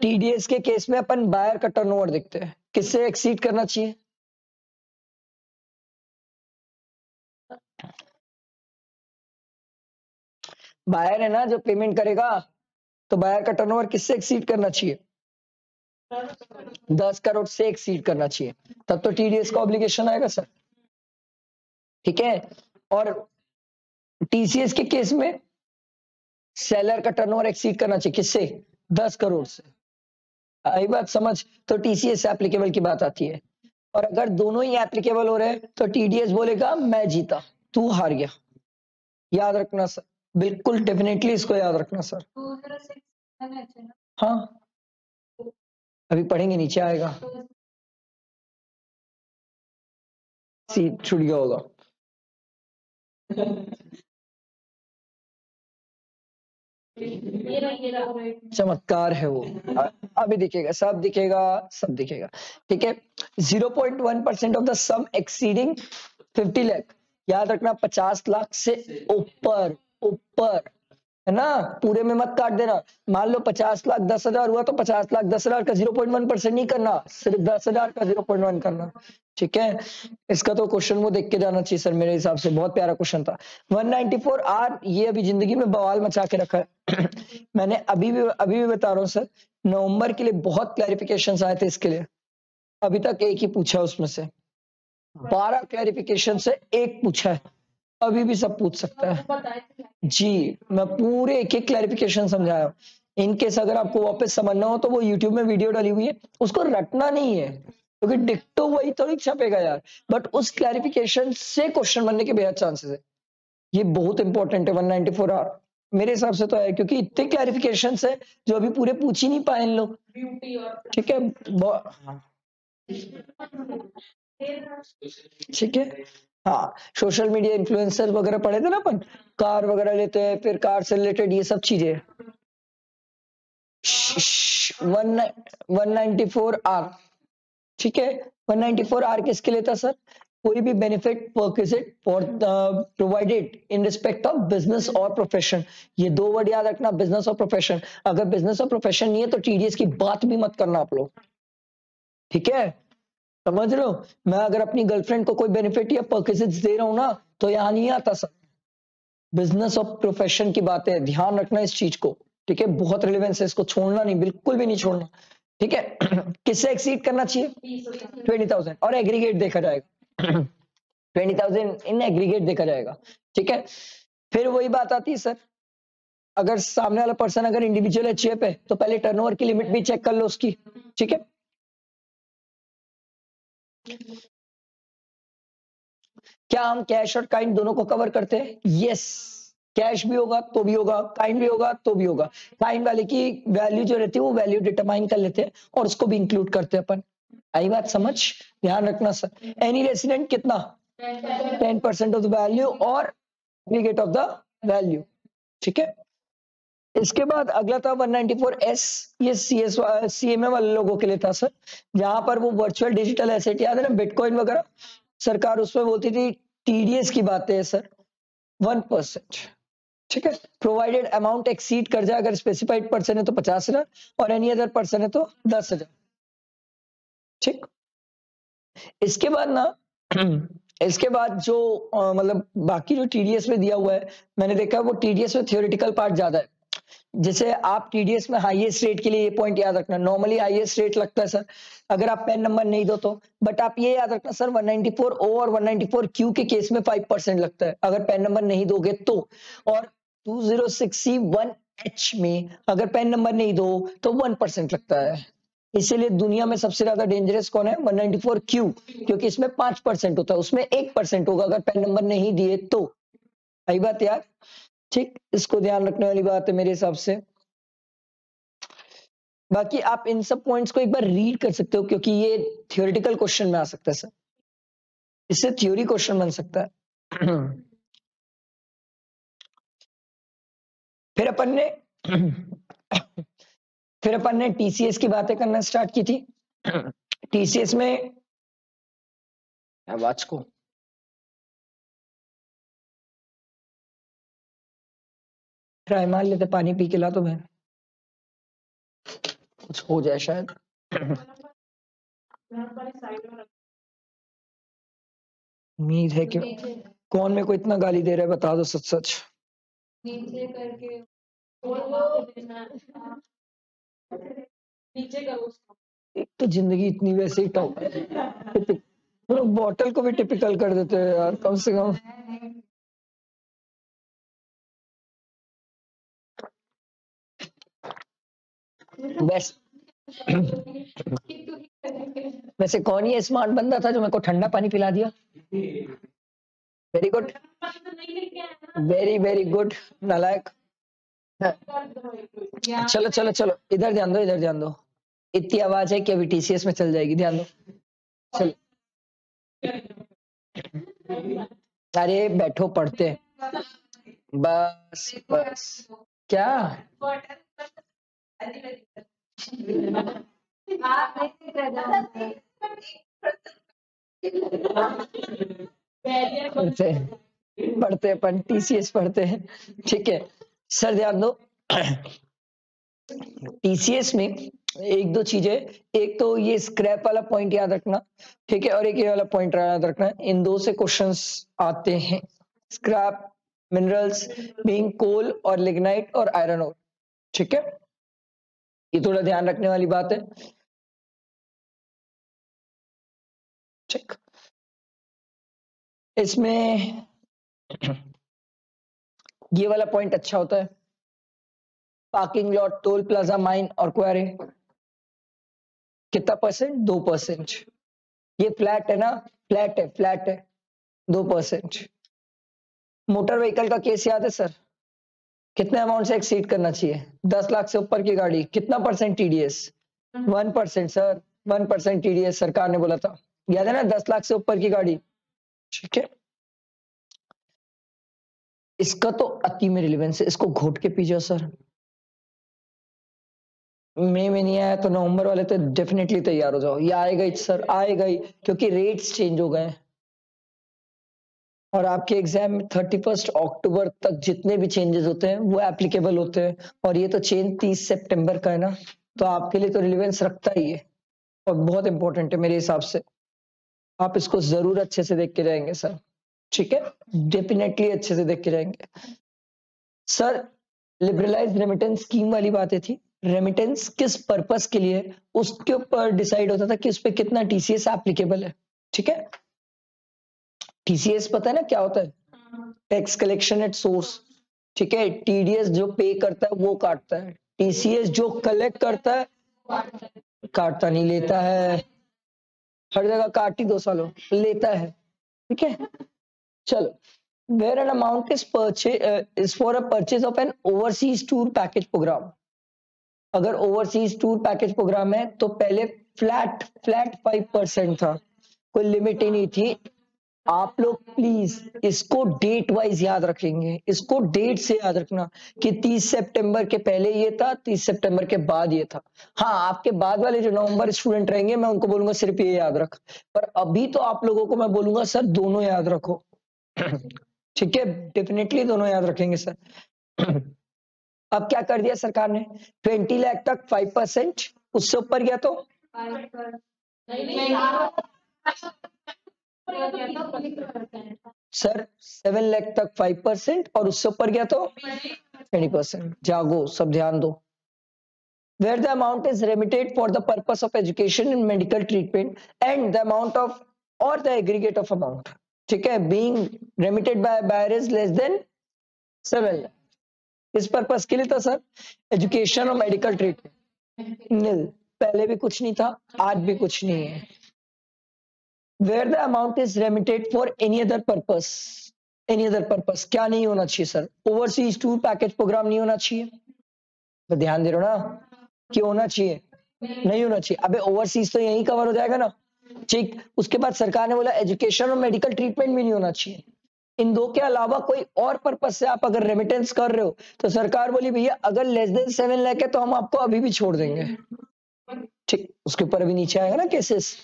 टीडीएस के केस में अपन बायर का टर्नओवर देखते हैं। किससे एक्सीड करना चाहिए? बायर है ना, जो पेमेंट करेगा तो बायर का टर्नओवर किससे एक्सीड करना चाहिए? दस करोड़ से एक्सीड करना चाहिए। तब तो टीडीएस का ऑब्लिगेशन आएगा सर ठीक है? और टीसीएस के केस में सेलर का टर्नओवर एक्सीड करना चाहिए। किससे? दस करोड़ से। आई बात समझ तो टीसीएस एप्लीकेबल की बात आती है। और अगर दोनों ही एप्लीकेबल हो रहे हैं तो टीडीएस बोलेगा, मैं जीता, तू हार गया। याद रखना सर, बिल्कुल डेफिनेटली इसको याद रखना सर। हाँ। अभी पढ़ेंगे, नीचे आएगा। सीट छुट गया होगा। चमत्कार है वो। अभी दिखेगा, सब दिखेगा सब दिखेगा। ठीक है? Zero point one percent of the sum exceeding fifty lakh याद रखना, पचास लाख से ऊपर ऊपर। है ना? पूरे में मत काट देना। मान लो पचास लाख, दस हज़ार हुआ तो पचास लाख, दस हज़ार का ज़ीरो पॉइंट वन परसेंट नहीं करना। सिर्फ़ दस हज़ार का ज़ीरो पॉइंट वन करना। ठीक है? इसका तो क्वेश्चन वो देख के जाना चाहिए सर, मेरे हिसाब से। बहुत प्यारा क्वेश्चन था। 194 आर ये अभी ज़िंदगी में बवाल मचा के रखा है। मैंने अभी भी अभी भी बता रहा हूँ सर, नवंबर के लिए बहुत क्लैरिफिकेशन आए थे इसके लिए। अभी तक एक ही पूछा उसमें से। बारह क्लैरिफिकेशन से एक पूछा है। अभी भी सब पूछ सकता है। जी मैं पूरे एक एक क्लैरिफिकेशन समझाया इनकेस अगर आपको वापस समझना हो तो वो यूट्यूब में वीडियो डाली हुई है। उसको रटना नहीं है क्योंकि तो डिक्टो वही थोड़ी छपेगा यार। बट उस क्लैरिफिकेशन से क्वेश्चन बनने के बेहद चांसेस है। ये बहुत इंपॉर्टेंट है 194 आर मेरे हिसाब से तो है क्योंकि इतने क्लैरिफिकेशन है जो अभी पूरे पूछ ही नहीं पाए इन लोग। ठीक है। ठीक है? हाँ सोशल मीडिया इन्फ्लुएंसर वगैरह पढ़े थे ना अपन? कार वगैरह लेते हैं, फिर कार से रिलेटेड ये सब चीज़ें। ठीक है? 194 आर किसके लिए था सर कोई भी benefit for provided in respect of business और प्रोफेशन ये दो वर्ड याद रखना बिज़नेस और प्रोफेशन अगर बिज़नेस और प्रोफेशन नहीं है तो टीडीएस की बात भी मत करना आप लोग। ठीक है? समझ लो मैं अगर अपनी गर्लफ्रेंड को कोई बेनिफिट या परक्विजिट दे रहा हूँ ना तो यहाँ नहीं आता सर। बिज़नेस और प्रोफेशन की बात है। ध्यान रखना इस चीज़ को, ठीक है? बहुत रिलेवेंस है, इसको छोड़ना नहीं, बिल्कुल भी नहीं छोड़ना, ठीक है? किससे एक्सीड करना चाहिए? ट्वेंटी थाउज़ेंड और एग्रीगेट देखा जाएगा। ट्वेंटी थाउज़ेंड इन एग्रीगेट देखा जाएगा, ठीक है? फिर वही बात आती है सर। अगर सामने वाला पर्सन अगर इंडिविजुअल एच है तो पहले टर्नओवर की लिमिट भी चेक कर लो उसकी, ठीक है? क्या हम कैश और काइंड दोनों को कवर करते हैं? यस कैश भी होगा तो भी होगा काइंड भी होगा तो भी होगा। काइंड वाले की वैल्यू जो रहती है, वो वैल्यू डिटरमाइन कर लेते हैं और उसको भी इंक्लूड करते हैं अपन। आई बात समझ? ध्यान रखना सर। एनी रेसिडेंट कितना? Ten percent of the value और एग्रीगेट ऑफ़ द वैल्यू ठीक है? इसके बाद अगला था 194 एस, ये सी एम ए वाले लोगों के लिए था, सर। जहाँ पर वो वर्चुअल डिजिटल एसेट याद है ना बिटकॉइन वगैरह? सरकार उसमें बोलती थी टीडीएस की बातें है, सर, वन परसेंट। ठीक है? प्रोवाइडेड अमाउंट एक्सीड कर जाए, अगर स्पेसिफाइड पर्सन है तो पचास हज़ार, और एनी अदर पर्सन है तो दस हज़ार। ठीक? इसके बाद ना, इसके बाद जो मतलब बाकी जो टीडीएस में दिया हुआ है, मैंने देखा वो टीडीएस में थियोरिटिकल पार्ट ज़्यादा है। जैसे आप टीडीएस में हाईएस्ट रेट के लिए ये पॉइंट याद रखना। नॉर्मली हाईएस्ट रेट लगता है सर अगर आप पेन नंबर नहीं दो तो। बट आप ये याद रखना सर 194 ओ और 194 क्यू के केस में 5 परसेंट लगता है। अगर पेन नंबर नहीं दोगे तो। और 206 सी 1 एच में अगर पेन नंबर नहीं दो तो 1 परसेंट लगता है। इसीलिए दुनिया में सबसे ज़्यादा डेंजरस कौन है? 194 क्यू क्योंकि इसमें पाँच परसेंट होता है, उसमें एक परसेंट होगा अगर पेन नंबर नहीं दिए तो। आई बात यार। ठीक, इसको ध्यान रखने वाली बात है मेरे हिसाब से। बाकी आप इन सब पॉइंट्स को एक बार रीड कर सकते हो, क्योंकि ये थियोरिटिकल क्वेश्चन में आ सकता है सर इससे थ्योरी क्वेश्चन बन सकता है। फिर अपन ने, फिर अपन ने टीसीएस की बातें करना स्टार्ट की थी। टीसीएस में, आवाज़ को। ट्राई मार लेते पानी पी के ला तो मैं कुछ हो जाए शायद। उम्मीद है कि कौन मेरे को इतना गाली दे रहा है बता दो सच सच नीचे करके नीचे करो एक तो ज़िंदगी इतनी वैसे ही टॉप बॉटल को भी टिपिकल कर देते हैं यार कम से कम। बस वैसे कौन ये स्मार्ट बंदा था जो मेरे को ठंडा पानी पिला दिया? Very good very very good नालायक। चलो चलो चलो, इधर ध्यान दो, इधर ध्यान दो। इतनी आवाज़ है कि अभी टीसीएस में चल जाएगी, ध्यान दो। चलो। अरे, बैठो, पढ़ते बस बस। क्या? पढ़ते पढ़ते अपन टीसीएस पढ़ते हैं। ठीक है, सर ध्यान दो। टीसीएस में एक दो चीज़ें, एक तो ये स्क्रैप वाला पॉइंट याद रखना, ठीक है, और एक ये वाला पॉइंट याद रखना। इन दो से क्वेश्चंस आते हैं। स्क्रैप मिनरल्स बीइंग कोल और लिग्नाइट और आयरन और ठीक है? ये थोड़ा ध्यान रखने वाली बात है। चेक इसमें ये वाला पॉइंट अच्छा होता है। Parking lot toll plaza mine और क्वारे कितना परसेंट दो परसेंट ये फ्लैट है ना? फ्लैट है फ्लैट है। दो परसेंट मोटर व्हीकल का केस याद है सर कितने अमाउंट से एक्सीड करना चाहिए? दस लाख से ऊपर की गाड़ी कितना percent TDS one percent sir one percent TDS सरकार ने बोला था। याद है ना दस लाख से ऊपर की गाड़ी? ठीक है। इसका तो अति में रिलेवेंस है इसको घोट के पीजिए सर मई में नहीं आया तो नवंबर वाले तो डेफिनेटली तैयार हो जाओ। ये आएगा ही सर आएगा ही क्योंकि रेट्स चेंज हो गए हैं। और आपके एग्ज़ाम में थर्टी फ़र्स्ट अक्टूबर तक जितने भी चेंजेस होते हैं, वो एप्लीकेबल होते हैं। और ये तो चेंज तीस सितंबर का है ना तो आपके लिए तो रिलेवेंस रखता ही है। और बहुत इंपॉर्टेंट है मेरे हिसाब से। आप इसको ज़रूर अच्छे से देख के जाएँगे, सर। ठीक है? डेफिनेटली अच्छे से देख के जाएँगे। सर लिबरलाइज रेमिटेंस स्कीम वाली बातें थी। रेमिटेंस किस पर्पस के लिए? उसके ऊपर डिसाइड होता था कि उस पर कितना टीसीएस एप्लीकेबल है। ठीक है? टीसीएस पता है ना क्या होता है? टैक्स कलेक्शन एट सोर्स ठीक है? टीडीएस जो पे करता है, वो काटता है। टीसीएस जो कलेक्ट करता है, काटता नहीं, लेता है। हर जगह काट ही दो सालों, लेता है, ठीक है? चलो where an amount is purchase is for a purchase of an overseas tour package programme अगर ओवरसीज टूर पैकेज प्रोग्राम है तो पहले फ्लैट फ्लैट फाइव परसेंट था। कोई लिमिट ही नहीं थी। आप लोग प्लीज़ इसको डेट वाइज याद रखेंगे। इसको डेट से याद रखना कि 30 सितंबर के पहले ये था 30 सितंबर के बाद ये था। हाँ आपके बाद वाले जो नवंबर स्टूडेंट रहेंगे, मैं उनको बोलूँगा सिर्फ़ ये याद रख। पर अभी तो आप लोगों को मैं बोलूँगा, सर, दोनों याद रखो। ठीक है? डेफिनेटली दोनों याद रखेंगे, सर। अब क्या कर दिया सरकार ने? ट्वेंटी लाख तक फाइव उससे ऊपर गया तो? सर सेवन लैख तक फाइव परसेंट और उससे ऊपर गया तो ट्वेंटी परसेंट जागो, सब ध्यान दो। Where the amount is remitted for the purpose of education in medical treatment and the amount of और द एग्रीगेट ऑफ़ अमाउंट ठीक है? Being remitted by buyer is less than seven इस purpose के लिए था सर एजुकेशन और medical treatment nil पहले भी कुछ नहीं था, आज भी कुछ नहीं है। Where the amount is remitted for any other purpose any other purpose क्या नहीं होना चाहिए sir overseas tour package programme नहीं होना चाहिए तो ध्यान दे रहे हो ना कि होना चाहिए, नहीं होना चाहिए। अबे ओवरसीज तो यही कवर हो जाएगा ना। ठीक, उसके बाद सरकार ने बोला एजुकेशन और मेडिकल ट्रीटमेंट भी नहीं होना चाहिए। इन दो के अलावा कोई और पर्पज से आप अगर रेमिटेंस कर रहे हो तो सरकार बोली, भैया, अगर लेस देन सेवन लैख है तो हम आपको अभी भी छोड़ देंगे। ठीक, उसके ऊपर अभी नीचे आएगा ना केसेस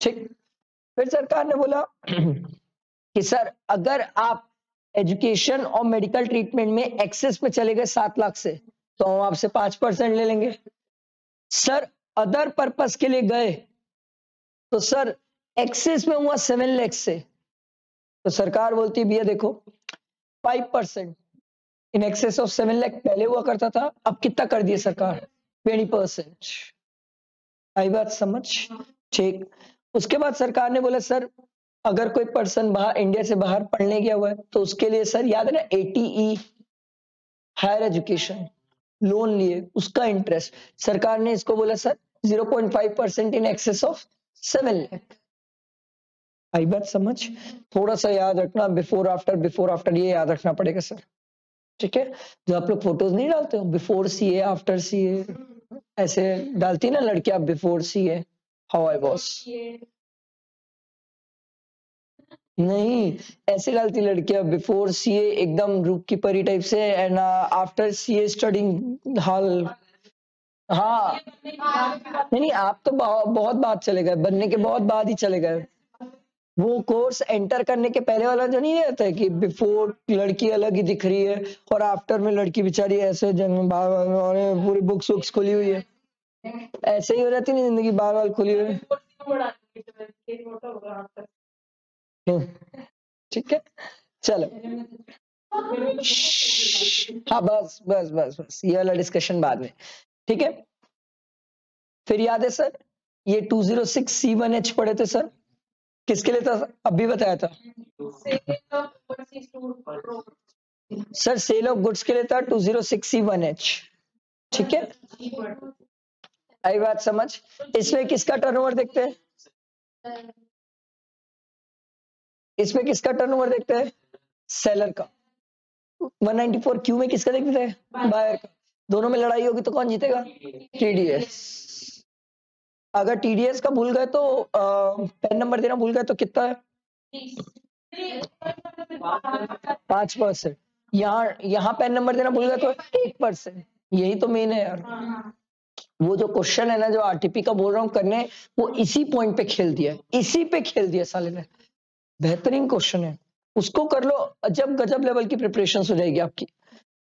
ठीक फिर सरकार ने बोला कि सर, अगर आप एजुकेशन और मेडिकल ट्रीटमेंट में एक्सेस में चले गए सात लाख से तो हम आपसे पाँच परसेंट ले लेंगे। सर, अदर पर्पस के लिए गए तो सर, एक्सेस में हुआ सेवन लैक्स से। तो सरकार बोलती, भैया देखो, five percent in excess of seven lakh पहले हुआ करता था, अब कितना कर दिया सरकार? Twenty percent. आई बात समझ? ठीक। उसके बाद सरकार ने बोला, सर, अगर कोई पर्सन बाहर, इंडिया से बाहर पढ़ने गया हुआ है तो उसके लिए, सर, याद है ना एटीई हायर एजुकेशन लोन लिए, उसका इंटरेस्ट सरकार ने इसको बोला, sir 0.5 percent in excess of seven lakh आई बात समझ? थोड़ा सा याद रखना बिफोर आफ्टर बिफोर आफ्टर ये याद रखना पड़ेगा, सर। ठीक है? जो आप लोग फ़ोटोज़ नहीं डालते हो? Before C A after C ए ऐसे डालती ना लड़कियाँ before C A how I was नहीं ऐसे डालती लड़कियाँ बिफोर सीए एकदम रूप की परी टाइप से and after CA studying hall. हाँ। नहीं नहीं, आप तो बहुत बात चले गए, बनने के बहुत बाद ही चले गए। वो कोर्स एंटर करने के पहले वाला जो नहीं रहता है कि बिफोर लड़की अलग ही दिख रही है और आफ्टर में लड़की बेचारी ऐसे जन्म पूरी बुक्स वुक्स खुली हुई है। ऐसे ही हो जाती नहीं ज़िंदगी बार बार खुली हुई? ठीक है, चलो। हाँ बस बस बस बस, ये वाला डिस्कशन बाद में। ठीक है? फिर याद है सर ये 206 सी वन एच पढ़े थे सर किसके लिए था अभी बताया था। सर सेल ऑफ़ गुड्स के लिए था 206 सी वन एच ठीक है? आई बात समझ? इसमें किसका टर्नओवर देखते हैं? इसमें किसका टर्नओवर देखते हैं? सेलर का। 194 क्यू में किसका देखते थे बायर का। दोनों में लड़ाई होगी तो कौन जीतेगा? टीडीएस अगर टीडीएस का भूल गए तो पेन नंबर देना भूल गए तो कितना है? पाँच परसेंट। यहाँ यहाँ पेन नंबर देना भूल गए तो एक परसेंट। यही तो मेन है यार। वो जो क्वेश्चन है ना, जो आरटीपी का बोल रहा हूँ, करने, वो इसी पॉइंट पे खेल दिया इसी पे खेल दिया साले ने। बेहतरीन क्वेश्चन है। उसको कर लो, जब गजब लेवल की प्रिपरेशन हो जाएगी आपकी।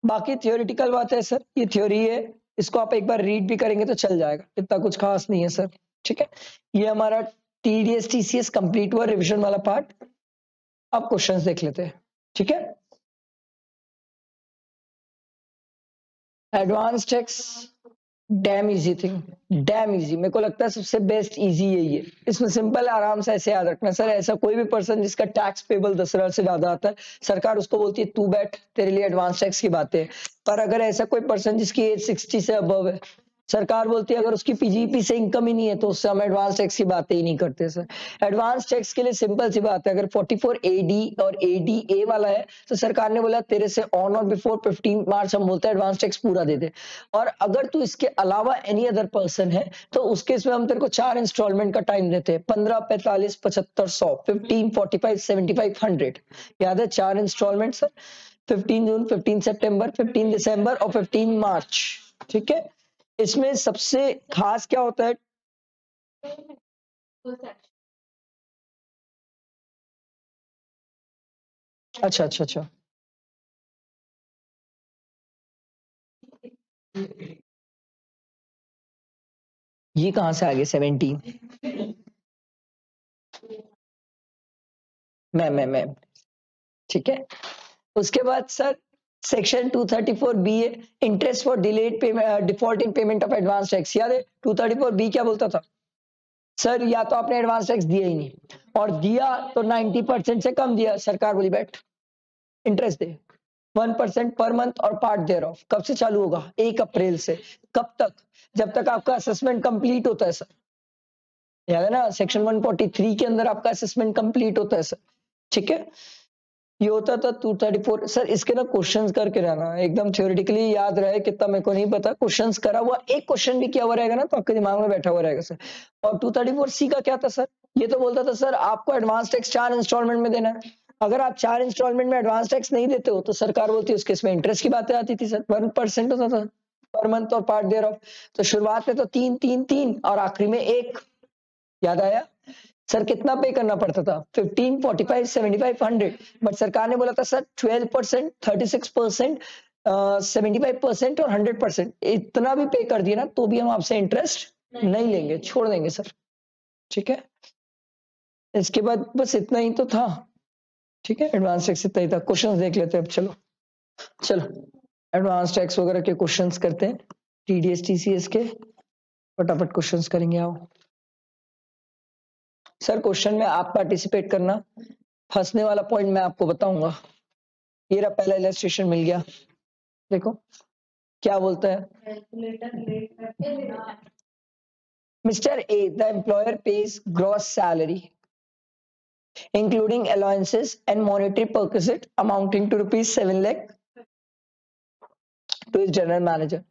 बाकी थियोरिटिकल बात है सर ये थ्योरी है। इसको आप एक बार रीड भी करेंगे तो चल जाएगा। इतना कुछ खास नहीं है सर ठीक है? ये हमारा टीडीएस टीसीएस कंप्लीट हुआ रिविजन वाला पार्ट अब क्वेश्चंस देख लेते हैं। ठीक है? Advance tax damn easy thing damn easy मेरे को लगता है सबसे बेस्ट इजी यही है। इसमें सिंपल आराम से ऐसे याद रखना। सर, ऐसा कोई भी पर्सन जिसका टैक्स पेबल दस हज़ार से ज़्यादा आता है, सरकार उसको बोलती है, तू बैठ, तेरे लिए एडवांस टैक्स की बातें पर अगर ऐसा कोई पर्सन जिसकी एज सिक्सटी से अबव है सरकार बोलती है, अगर उसकी पीजीपी से इनकम ही नहीं है तो उससे हम एडवांस टैक्स की बातें ही नहीं करते सर एडवांस टैक्स के लिए सिंपल सी बात है, अगर 44 एडी और एडी ए वाला है तो सरकार ने बोला, तेरे से ऑन और बिफोर 15 मार्च हम बोलते हैं एडवांस टैक्स पूरा दे दे। और अगर तू इसके अलावा एनी अदर पर्सन है तो उसके इसमें हम तेरे को चार इंस्टॉलमेंट का टाइम देते हैं, पंद्रह, पैंतालीस, पचहत्तर, सौ fifteen forty five seventy five hundred याद है चार instalment sir fifteen June fifteen September fifteen December और फिफ्टीन मार्च, ठीक है? इसमें सबसे खास क्या होता है? अच्छा अच्छा अच्छा। ये कहाँ से आ गए सेवेंटीन मैम मैम मैम ठीक है। उसके बाद sir section 234 B interest for delayed payment default in payment of advance tax याद है? 234 बी क्या बोलता था? सर या तो आपने एडवांस टैक्स दिया ही नहीं। और दिया तो 90 परसेंट से कम दिया। सरकार बोली, बैठ इंटरेस्ट दे। वन परसेंट पर मंथ और पार्ट देयर ऑफ़ कब से चालू होगा? एक अप्रैल से। कब तक? जब तक आपका असेसमेंट कंप्लीट होता है सर याद है ना? सेक्शन 143 के अंदर आपका असेसमेंट कंप्लीट होता है सर ठीक है? ये होता था टू थर्टी फोर सर, इसके ना क्वेश्चंस करके रहना। एकदम थ्योरेटिकली याद रहे, कितना मेरे को नहीं पता। क्वेश्चंस करा हुआ, एक क्वेश्चन भी किया हुआ रहेगा ना तो आपके दिमाग में बैठा हुआ रहेगा, सर। और टू थर्टी फोर सी का क्या था, सर? ये तो बोलता था, सर, आपको एडवांस टैक्स चार इंस्टॉलमेंट में देना है। अगर आप चार इंस्टॉलमेंट में एडवांस टैक्स नहीं देते हो तो सरकार बोलती है, उस केस में इंटरेस्ट की बातें आती थी, सर। वन परसेंट होता था। पर मंथ और पार्ट देयर ऑफ़ तो शुरुआत में तो तीन तीन तीन, और आखिरी में एक। याद आया? सर कितना पे करना पड़ता था? 15, 45, 75, 100 बट सरकार ने बोला था sir 12 percent thirty six percent seventy five percent और हंड्रेड परसेंट इतना भी पे कर दिया ना तो भी हम आपसे इंटरेस्ट नहीं।, नहीं लेंगे छोड़ देंगे सर। ठीक है? इसके बाद बस इतना ही तो था। ठीक है? एडवांस टैक्स इतना ही था। क्वेश्चन देख लेते हैं अब चलो। चलो। एडवांस टैक्स वगैरह के क्वेश्चंस करते हैं। टीडीएस टीसीएस के। फटाफट क्वेश्चंस करेंगे आओ। सर क्वेश्चन में आप पार्टिसिपेट करना। फंसने वाला पॉइंट मैं आपको बताऊँगा। ये रहा पहला इलेस्ट्रेशन मिल गया। देखो क्या बोलता है? Mister A the employer pays gross salary including allowances and monetary perquisites amounting to rupees seven lakh to his general manager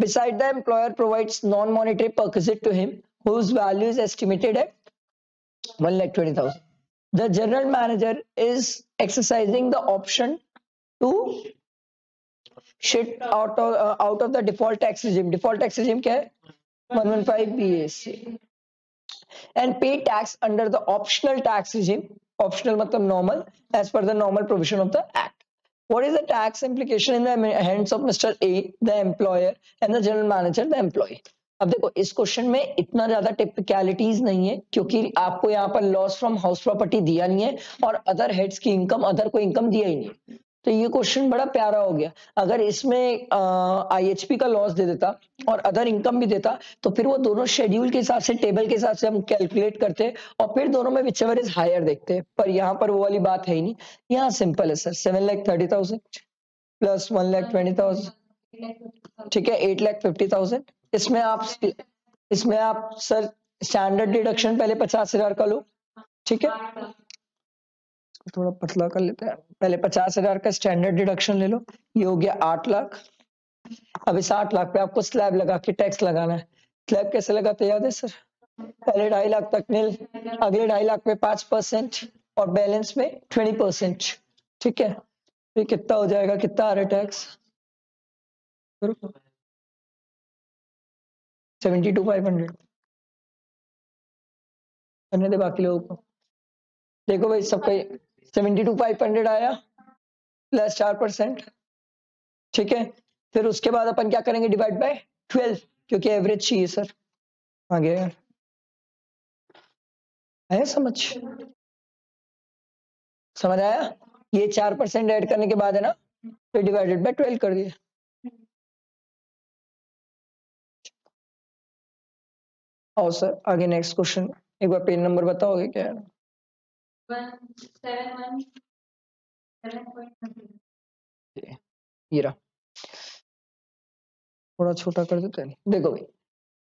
beside the employer provides non monetary perquisites to him whose value is estimated at one lakh twenty thousand. The general manager is exercising the option to shift out of uh, out of the default tax regime. Default tax regime क्या है? 115 BAC. And pay tax under the optional tax regime. Optional मतलब normal as per the normal provision of the act. What is the tax implication in the hands of Mr. A, the employer, and the general manager, the employee? अब देखो, इस question में इतना ज़्यादा टिपिकलिटीज नहीं है, क्योंकि आपको यहाँ पर लॉस फ्रॉम हाउस प्रॉपर्टी दिया नहीं है और अदर हेड्स की इनकम अदर को इनकम दिया ही नहीं तो ये क्वेश्चन बड़ा प्यारा हो गया। अगर इसमें आईएचपी का लॉस दे देता और अदर इनकम भी देता तो फिर वो दोनों शेड्यूल के हिसाब से टेबल के हिसाब से हम कैलकुलेट करते और फिर दोनों में विच एवर इज़ हायर देखते पर यहाँ पर वो वाली बात है ही नहीं। यहाँ सिंपल है sir seven lakh thirty thousand plus one lakh twenty thousand ठीक है एट लैख फिफ्टी थाउज़ेंड इसमें आप इसमें आप सर स्टैंडर्ड डिडक्शन पहले पचास हज़ार का लो, ठीक है? थोड़ा पतला कर लेते हैं। पहले पचास हज़ार का स्टैंडर्ड डिडक्शन ले लो, ये हो गया आठ लाख। अब इस आठ लाख पे आपको स्लैब लगा के टैक्स लगाना है। स्लैब कैसे लगाते याद है सर? पहले ढाई लाख तक नील अगले ढाई लाख पे पाँच परसेंट और बैलेंस में ट्वेंटी परसेंट, ठीक है? ये कितना हो जाएगा? कितना आ रहा है tax seventy two five hundred. करने दे बाकी लोगों को। देखो भाई, सबका सेवेंटी टू फाइव हंड्रेड आया प्लस चार परसेंट। ठीक है? फिर उसके बाद अपन क्या करेंगे डिवाइड बाय ट्वेल्व क्योंकि एवरेज चाहिए सर आगे। आया समझ? समझ आया? ये चार परसेंट एड करने के बाद है ना, फिर डिवाइडेड बाय ट्वेल्व कर दिया। और सर आगे नेक्स्ट क्वेश्चन एक बार पेन नंबर बताओगे क्या है ये थोड़ा छोटा कर देते हैं देखो भाई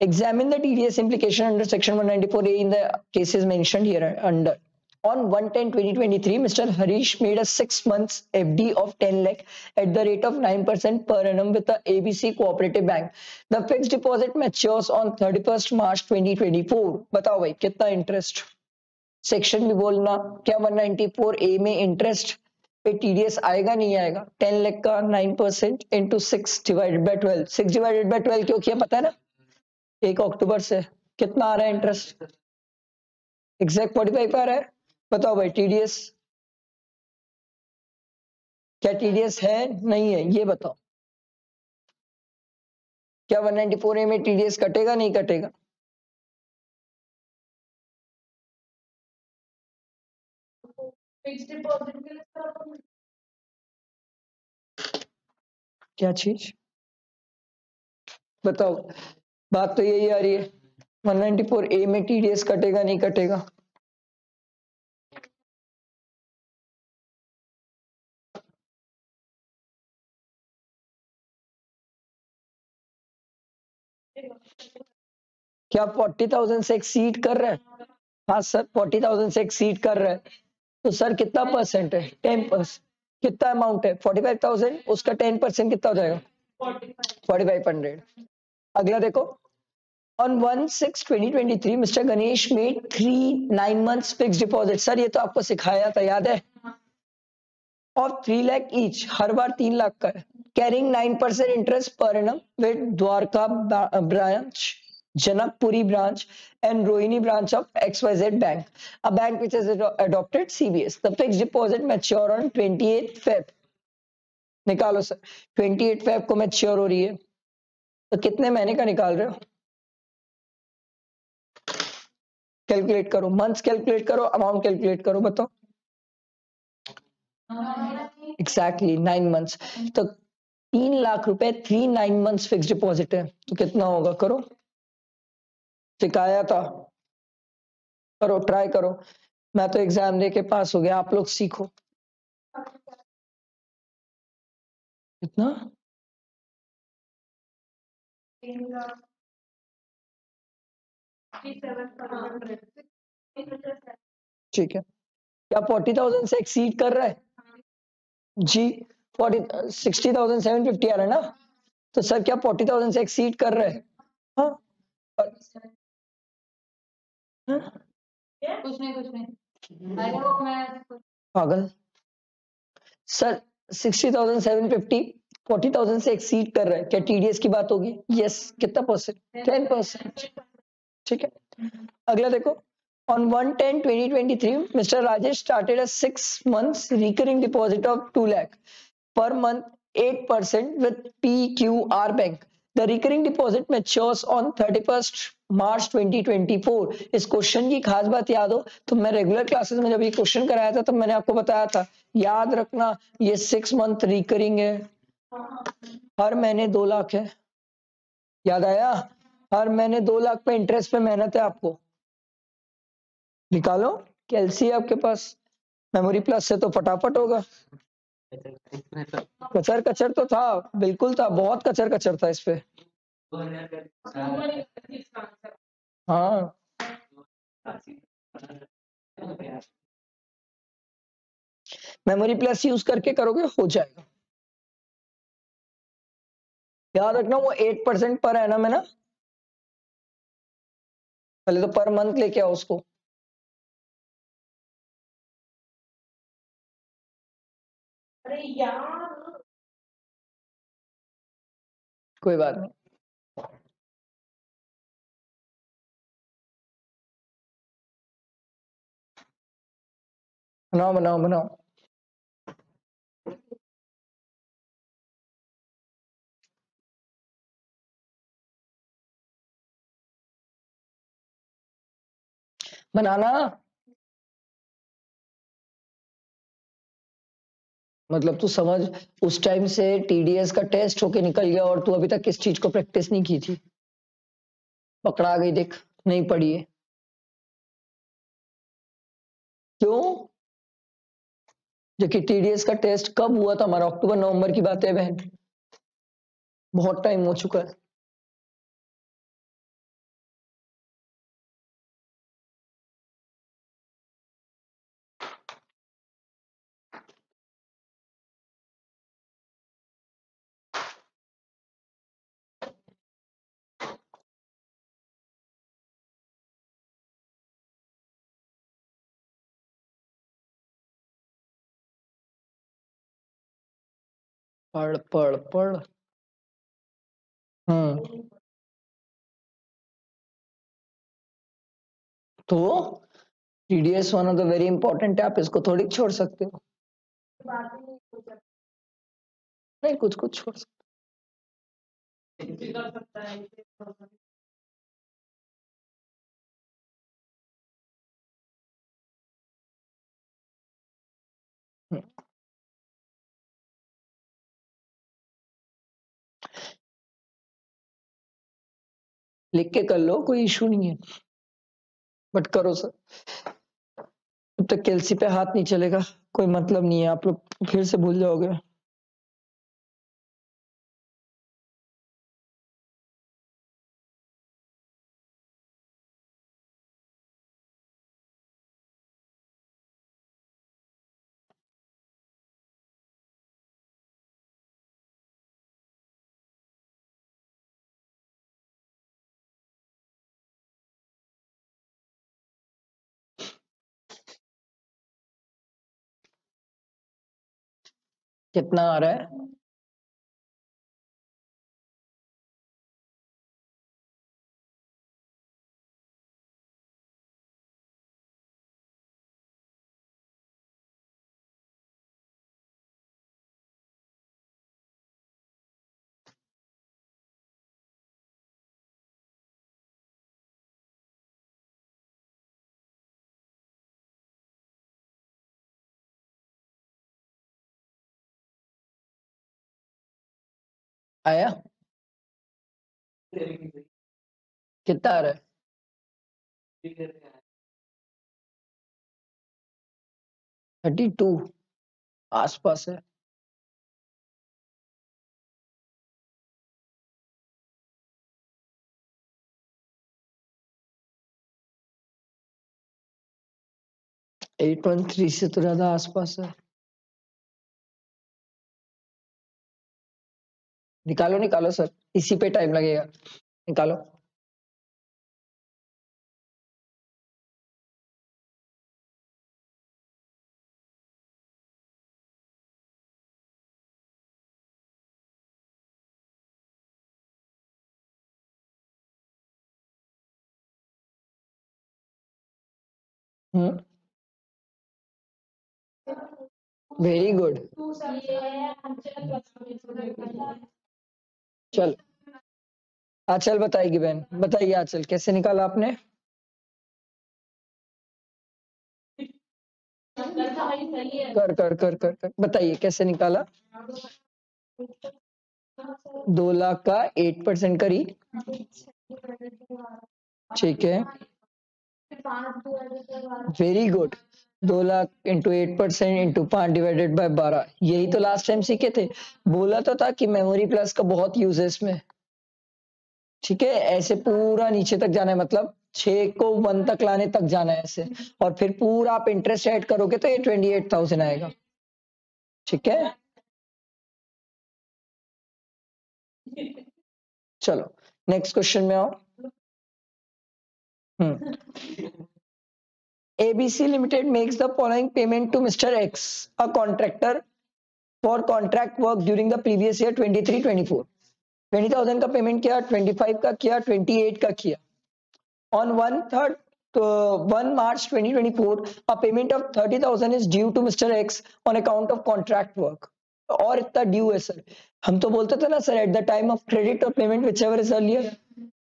examine the TDS implication under section 194A in the cases mentioned here under On 110-2023, Mr. Harish made a six months FD of 10 lakh at the rate of 9% per annum with the ABC Cooperative Bank. The fixed deposit matures on 31st March 2024. बताओ भाई कितना interest section भी बोलना क्या 194 ए में interest पे TDS आएगा नहीं आएगा 10 लाख का 9 percent into six divided by twelve six divided by twelve क्यों किया पता है ना एक अक्टूबर से कितना आ रहा है इंटरेस्ट एग्जैक्ट फोर्टी फाइव आ रहा है बताओ भाई टीडीएस क्या टीडीएस है? नहीं है, ये बताओ। क्या 194 ए टीडीएस कटेगा, नहीं कटेगा? क्या चीज़? बताओ। बात तो यही आ रही है। 194 ए में टीडीएस कटेगा, नहीं कटेगा? क्या फोर्टी थाउज़ेंड से एक्सीड कर रहा है? हाँ सर फोर्टी थाउज़ेंड से एक्सीड कर रहा है। तो सर कितना परसेंट है? टेन परसेंट कितना अमाउंट है? फोर्टी फाइव थाउज़ेंड उसका टेन परसेंट कितना हो जाएगा? फोर्टी फाइव हंड्रेड अगला देखो। On 1 6 2023 mr ganesh made three nine months fixed deposit sir, ये तो आपको सिखाया था, याद है? और थ्री लाख ईच हर बार तीन लाख का है। Carrying nine percent interest per annum with Dwarka branch Janakpuri branch and rohini branch of xyz bank. A bank which has adopted cbs the fixed deposit mature on 28th feb. निकालो sir. 28 Feb को mature हो रही है। तो कितने महीने का निकाल रहे हो? कैलकुलेट करो। मंथ्स कैलकुलेट करो। अमाउंट कैलकुलेट करो। बताओ। एग्जैक्टली नाइन मंथ्स तो तीन लाख रुपए three nine months fix deposit है। तो कितना होगा? करो। सिखाया था। करो ट्राई करो। मैं तो एग्ज़ाम दे के पास हो गया। आप लोग सीखो। कितना? ठीक है। क्या फोर्टी थाउज़ेंड से एक्सीड कर रहा है? जी। Forty sixty thousand seven fifty आ रहा है ना? तो सर क्या फोर्टी थाउज़ेंड से एक्सीड कर रहा है? हाँ? कुछ नहीं कुछ नहीं। पागल। Sir sixty thousand seven fifty forty thousand से एक्सीड कर रहा है। क्या टीडीएस की बात होगी? यस कितना परसेंट टेन परसेंट ठीक है? अगला देखो। On 110 2023 mr rajesh started a 6 months recurring deposit of 2 lakh per month 8% with pqr bank. The recurring deposit matures on 31st मार्च 2024 इस क्वेश्चन की खास बात याद हो तो मैं रेगुलर क्लासेस में जब ये क्वेश्चन कराया था तो मैंने आपको बताया था। याद रखना, ये सिक्स मंथ रिकरिंग है। हर महीने दो लाख है। याद आया? हर महीने दो लाख पे इंटरेस्ट पे मेहनत है आपको। निकालो। कैलसी आपके पास। मेमोरी प्लस से तो फटाफट होगा। कचर कचर तो था, बिल्कुल था, बहुत कचर कचर था इस पे। हाँ। मेमोरी प्लस यूज़ करके करोगे, हो जाएगा। याद रखना, वो एट परसेंट पर है ना? मैं ना पहले तो पर मंथ लेके आओ उसको। अरे यार। कोई बात नहीं बनाओ बनाओ बनाओ। बनाना। मतलब तू समझ, उस टाइम से टीडीएस का टेस्ट होके निकल गया और तू अभी तक किस चीज़ को प्रैक्टिस नहीं की थी? पकड़ा गई देख, नहीं पढ़ी है। क्यों? जो कि टीडीएस का टेस्ट कब हुआ था? हमारा अक्टूबर नवंबर की बात है, बहन। बहुत टाइम हो चुका है। पढ़ पढ़ पढ़। हम्म तो TDS one of the very important है आप इसको थोड़ी छोड़ सकते हो। नहीं कुछ कुछ छोड़ सकते लिख के कर लो, कोई इशू नहीं है। बट करो सर तब तक कैलसी पे हाथ नहीं चलेगा, कोई मतलब नहीं है, आप लोग फिर से भूल जाओगे। कितना आ रहा है? आया? कितना आ रहा है? थर्टी टू आसपास है। एट पॉइंट थ्री से तो ज़्यादा आसपास है। निकालो निकालो सर। इसी पे टाइम लगेगा। निकालो। हम्म। वेरी गुड चल। आचल बताएगी बहन। बताइए आचल, कैसे निकाला आपने? कर कर कर कर कर। बताइए, कैसे निकाला? दो लाख का एट परसेंट करी ठीक है। वेरी गुड दो lakh into eight percent into पाँच डिवाइडेड बाय बारह। यही तो लास्ट टाइम सीखे थे। बोला तो था कि मेमोरी प्लस का बहुत यूज़ है इसमें ठीक है? ऐसे पूरा नीचे तक जाना है। मतलब छ को वन तक लाने तक जाना है ऐसे। और फिर पूरा आप इंटरेस्ट ऐड करोगे तो ये ट्वेंटी एट थाउज़ेंड आएगा। ठीक है? चलो नेक्स्ट क्वेश्चन में आओ। हम्म। ABC Limited makes the following payment to Mr. X, a contractor, for contract work during the previous year 23-24. 20,000 का पेमेंट किया 25 का किया 28 का किया on one third uh, 1 March 2024 a payment of 30,000 is due to Mr. X on account of contract work और इतना due है sir हम तो बोलते थे ना sir at the time of credit और payment whichever is earlier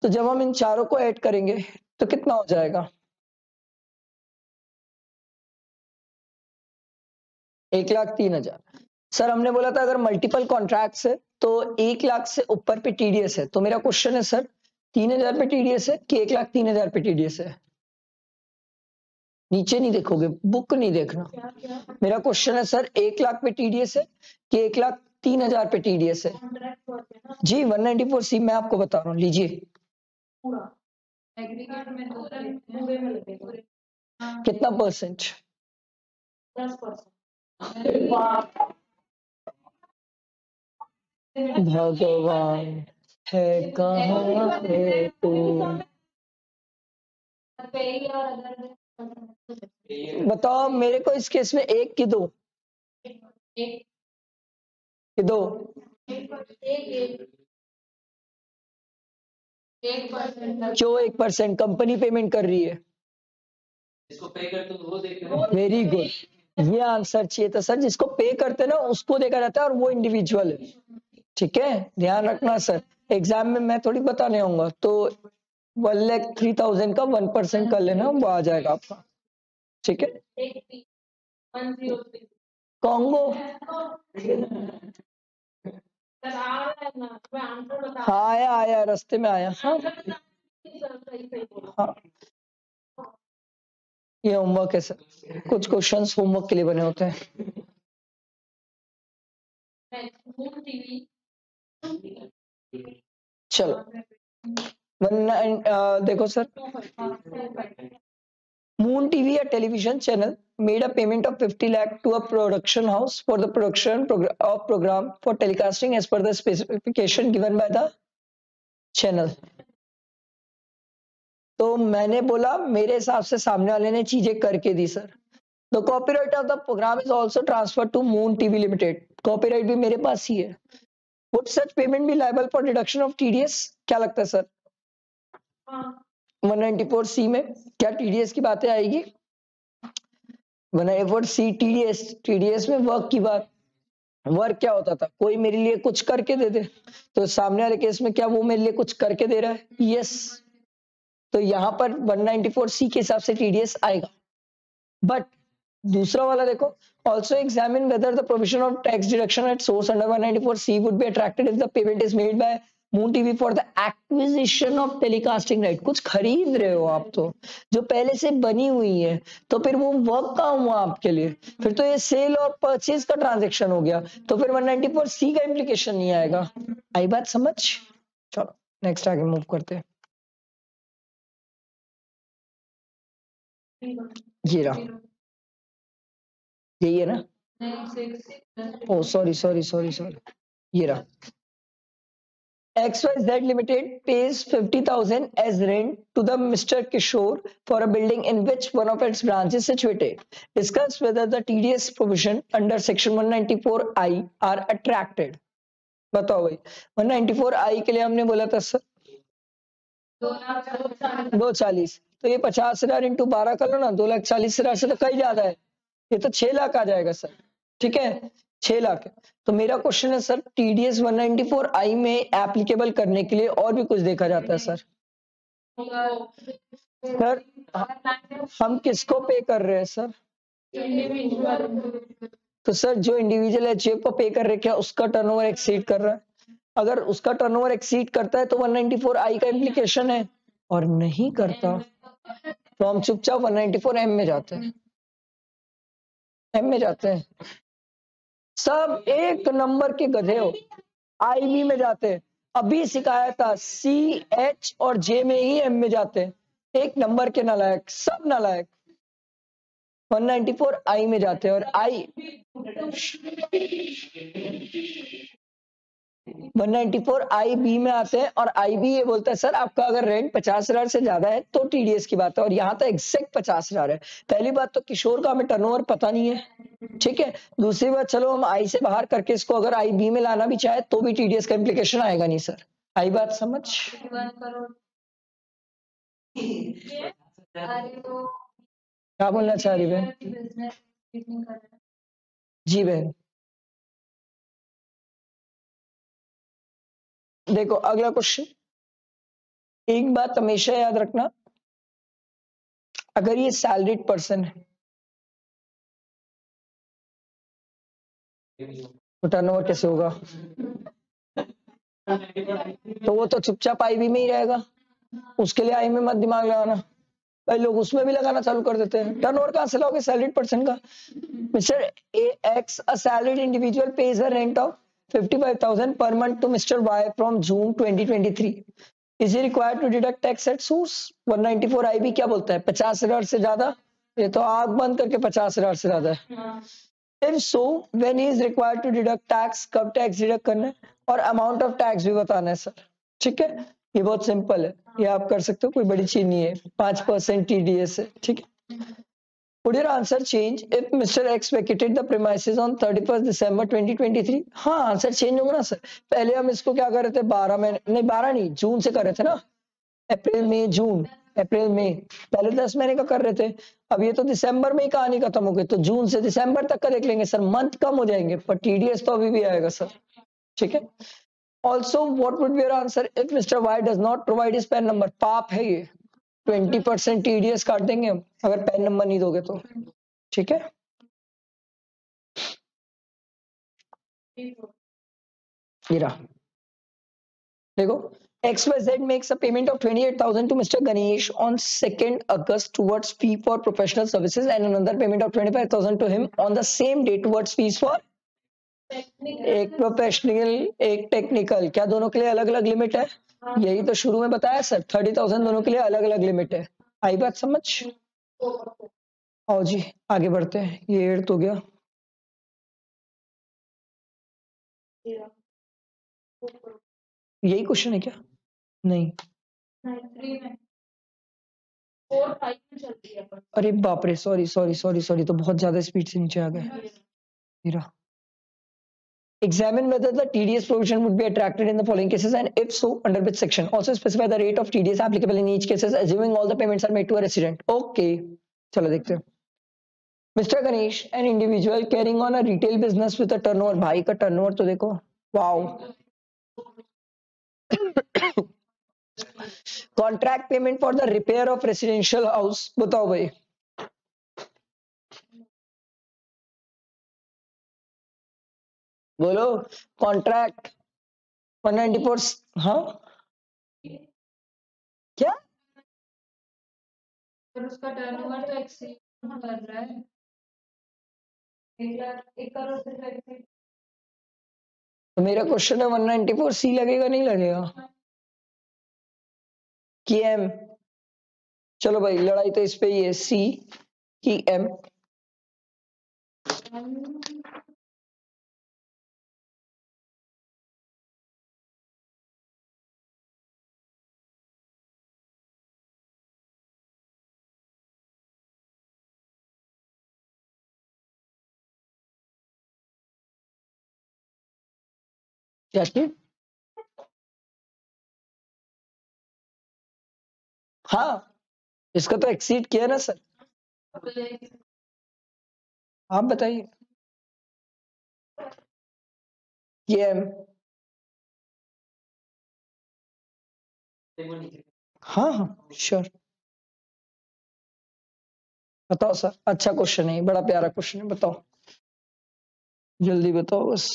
तो जब हम इन चारों को ऐड करेंगे तो कितना हो जाएगा एक लाख तीन हज़ार। सर, हमने बोला था अगर मल्टीपल कॉन्ट्रैक्ट्स है तो एक लाख से ऊपर पे टीडीएस है। तो मेरा क्वेश्चन है, सर, तीन हज़ार पे टीडीएस है कि एक लाख तीन हज़ार पे टीडीएस है? नीचे नहीं देखोगे बुक नहीं देखना। मेरा क्वेश्चन है, सर, एक लाख पे टीडीएस है कि एक लाख तीन हज़ार पे टीडीएस है? जी वन नाइनटी फोर सी मैं आपको बता रहा हूँ, लीजिए। कितना परसेंट भगवान है कहाँ है तू? बताओ मेरे को इस केस में एक की दो। कि दो? क्यों एक परसेंट? कंपनी पेमेंट कर रही है। इसको पे कर तो वो देख वेरी गुड ये आंसर चाहिए था सर जिसको पे करते ना उसको देखा जाता है और वो इंडिविजुअल है। ठीक है? ध्यान रखना सर। एग्ज़ाम में मैं थोड़ी बताने आऊँगा। तो वन लैख थ्री थाउज़ेंड का वन परसेंट कर लेना वो आ जाएगा आपका। ठीक है? कॉन्गो हाँ आया आया रास्ते में आया। हाँ। हाँ। ये होमवर्क है सर। कुछ क्वेश्चन होमवर्क के लिए बने होते हैं। चलो। देखो सर। मून टीवी या television channel made a payment of fifty lakh to a production house for the production of programme for telecasting as per the specification given by the channel तो मैंने बोला, मेरे हिसाब से सामने वाले ने चीज़ें करके दी, sir. The copyright of the programme is also transfer to Moon TV limited copyright भी मेरे पास ही है। Would such payment be liable for deduction of TDS क्या लगता है, सर? 194 सी में क्या टीडीएस की बातें आएगी? 194 सी टीडीएस टीडीएस में वर्क की बात। वर्क क्या होता था? कोई मेरे लिए कुछ करके दे दे। तो सामने वाले केस में क्या वो मेरे लिए कुछ करके दे रहा है? यस तो यहाँ पर 194 सी के हिसाब से टीडीएस आएगा। बट दूसरा वाला देखो, also examine whether the provision of tax deduction at source under 194 c would be attracted if the payment is made by Moon TV for the acquisition of telecasting right कुछ खरीद रहे हो आप तो जो पहले से बनी हुई है तो फिर वो वर्क का हुआ आपके लिए? फिर तो ये सेल और परचेज का ट्रांजेक्शन हो गया तो फिर 194 सी का इम्प्लीकेशन नहीं आएगा। आई बात समझ? चलो नेक्स्ट आगे मूव करते हैं। जी रहा यही है ना oh sorry sorry sorry sorry ये रहा XYZ Limited pays 50,000 as rent to the Mr. Kishore for a building in which one of its branches is situated. Discuss whether the TDS provision under section 194I are attracted. बताओ भाई 194I के लिए हमने बोला था sir दो चालीस तो ये पचास हज़ार इंटू बारह कर ना, दो लाख चालीस हज़ार से तो कई ज़्यादा है। ये तो छह लाख आ जाएगा सर, ठीक है? छह लाख तो मेरा क्वेश्चन है सर टीडीएस 194 आई में एप्लीकेबल करने के लिए और भी कुछ देखा जाता है सर? सर, हम किसको पे कर रहे हैं सर? तो सर, जो इंडिविजुअल एच को पे कर रहे क्या उसका टर्नओवर एक्सीड कर रहा है? अगर उसका टर्नओवर एक्सीड करता है तो 194 आई का इम्प्लीकेशन है। और नहीं करता तो हम चुपचाप 194 एम में जाते हैं। एम में जाते हैं। सब एक नंबर के गधे हो। आईबी में जाते हैं। अभी सिखाया था सी एच और जे में ही एम में जाते हैं। एक नंबर के नालायक, सब नालायक। 194 आई में जाते हैं और आई 194 आई बी में आते हैं और आई बी ये बोलता है, सर, आपका अगर रेंट पचास हज़ार से ज़्यादा है तो टीडीएस की बात है और यहाँ तो एग्जैक्ट पचास हज़ार है। पहली बात तो किशोर का हमें टर्नओवर पता नहीं है, ठीक है? दूसरी बात, चलो हम आई से बाहर करके इसको अगर आई बी में लाना भी चाहे तो भी टीडीएस का इम्प्लीकेशन आएगा नहीं, सर। आई बात समझ? क्या बोलना चाह रही बहन? जी बहन। देखो, अगला क्वेश्चन एक बात हमेशा याद रखना, अगर ये सैलरीड पर्सन है तो टर्नओवर कैसे होगा? तो वो तो चुपचाप आईबी में ही रहेगा। उसके लिए आई में मत दिमाग लगाना। भाई लोग, उसमें भी लगाना चालू कर देते हैं। टर्न ओवर कहाँ से लाओगे सैलरीड पर्सन का? Mister A X a salaried individual pays a rent of 55,000 per month to Mr. Y from June 2023. Is he required to deduct tax at source? 194 IB क्या बोलता है? पचास हज़ार से ज़्यादा? ये तो आग बंद करके पचास हज़ार से ज़्यादा है। If so, when he is required to deduct tax, कब टैक्स डिडक्ट करना है? और अमाउंट ऑफ़ टैक्स भी बताना है सर ठीक है? ये बहुत सिंपल है। ये आप कर सकते हो कोई बड़ी चीज़ नहीं है। पाँच परसेंट टीडीएस है। ठीक है? Would your answer change if Mr. X vacated the premises on 31st December 2023? हाँ आंसर चेंज होगा ना सर पहले हम इसको क्या कर रहे थे? बारह महीने, नहीं, बारह नहीं, जून से कर रहे थे ना। अप्रैल, मई, जून, अप्रैल, मई। पहले दस महीने का कर रहे थे। अब ये तो दिसंबर में ही कहानी खत्म हो गई तो जून से दिसंबर तक का देख लेंगे सर मंथ कम हो जाएँगे पर टीडीएस तो अभी भी आएगा सर ठीक है? Also what would be answer if mister Y does not provide his PAN number पाप है ये। ट्वेंटी परसेंट टीडीएस काट देंगे अगर पेन नंबर नहीं दोगे तो। ठीक है? देखो X Y Z makes a payment of twenty eight thousand to mister Ganesh on second August towards fee for professional services and another payment of twenty five thousand to him on the same date towards fees for एक professional एक technical क्या दोनों के लिए अलग अलग limit है? यही तो शुरू में बताया सर थर्टी थाउज़ेंड दोनों के लिए अलग अलग लिमिट है। आई बात समझ? आओ जी, आगे बढ़ते हैं। ये एट हो गया। यही क्वेश्चन है क्या? नहीं। अरे बाप रे सॉरी सॉरी सॉरी सॉरी तो बहुत ज़्यादा स्पीड से नीचे आ गए। मेरा Examine whether the TDS provision would be attracted in the following cases and if so, under which section. Also specify the rate of TDS applicable in each cases, assuming all the payments are made to a resident. Okay. चलो देखते हैं. Mr. Ganesh, an individual carrying on a retail business with a turnover. भाई का turnover तो देखो. Wow. Contract payment for the repair of residential house बताओ भाई बोलो कॉन्ट्रैक्ट वन नाइनटी फोर हाँ? क्या? पर उसका टर्नओवर तो एक्सीड कर रहा है। एक लाख एक करोड़ से एक्सीड तो मेरा क्वेश्चन है 194 सी लगेगा नहीं लगेगा? की एम चलो भाई लड़ाई तो इस पे ही है सी की एम क्या हाँ इसका तो एक्सीड किया ना सर आप बताइए ये हाँ हाँ श्योर बताओ सर अच्छा क्वेश्चन है बड़ा प्यारा क्वेश्चन है बताओ जल्दी बताओ बस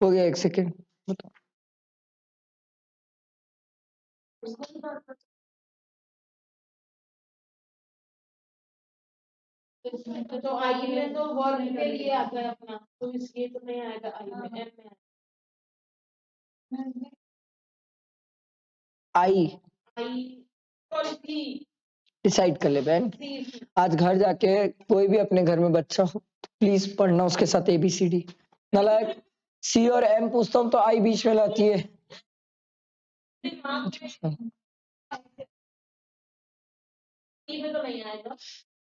हो गया एक सेकेंड बताओ तो आई में तो के लिए आता है अपना तो इसलिए तो नहीं आएगा आई में एम में आई आई डिसाइड कर ले बहन आज घर जाके कोई भी अपने घर में बच्चा हो तो प्लीज़ पढ़ना उसके साथ एबीसीडी नालायक सी और एम पूछता हूँ तो आई बीच में लाती है। तो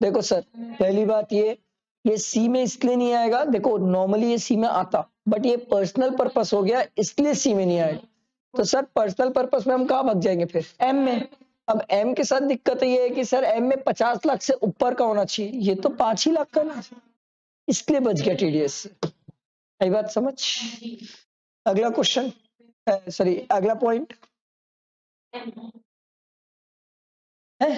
देखो सर, पहली बात ये ये सी में इसलिए नहीं आएगा, देखो नॉर्मली ये सी में आता बट ये पर्सनल पर्पस हो गया, इसलिए सी में नहीं आएगा। तो सर पर्सनल पर्पस में हम कहा भाग जाएँगे फिर? एम में। अब एम के साथ दिक्कत ये है कि सर एम में पचास लाख से ऊपर का होना चाहिए, ये तो पाँच ही लाख का ना इसलिए बच गया टीडीएस आई बात समझ अगला क्वेश्चन सॉरी अगला पॉइंट है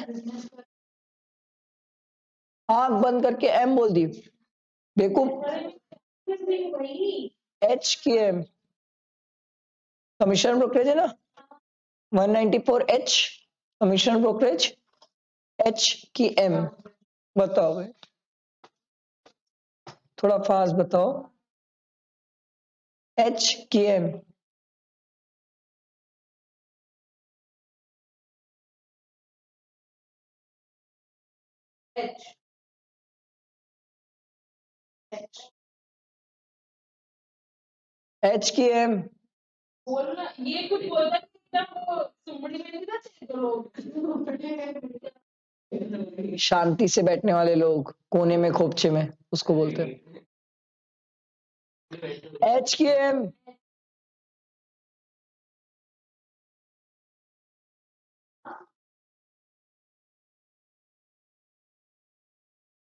आँख बंद करके एम बोल दी। देखो एच के एम कमीशन ब्रोकरेज है ना? 194 एच कमीशन ब्रोकरेज एच की एम बताओ भाई। थोड़ा फास्ट बताओ। एच की एम एच एच की एम बोलना ये कुछ बोलता तो शांति से बैठने वाले लोग कोने में खोपचे में उसको बोलते हैं। एच की एम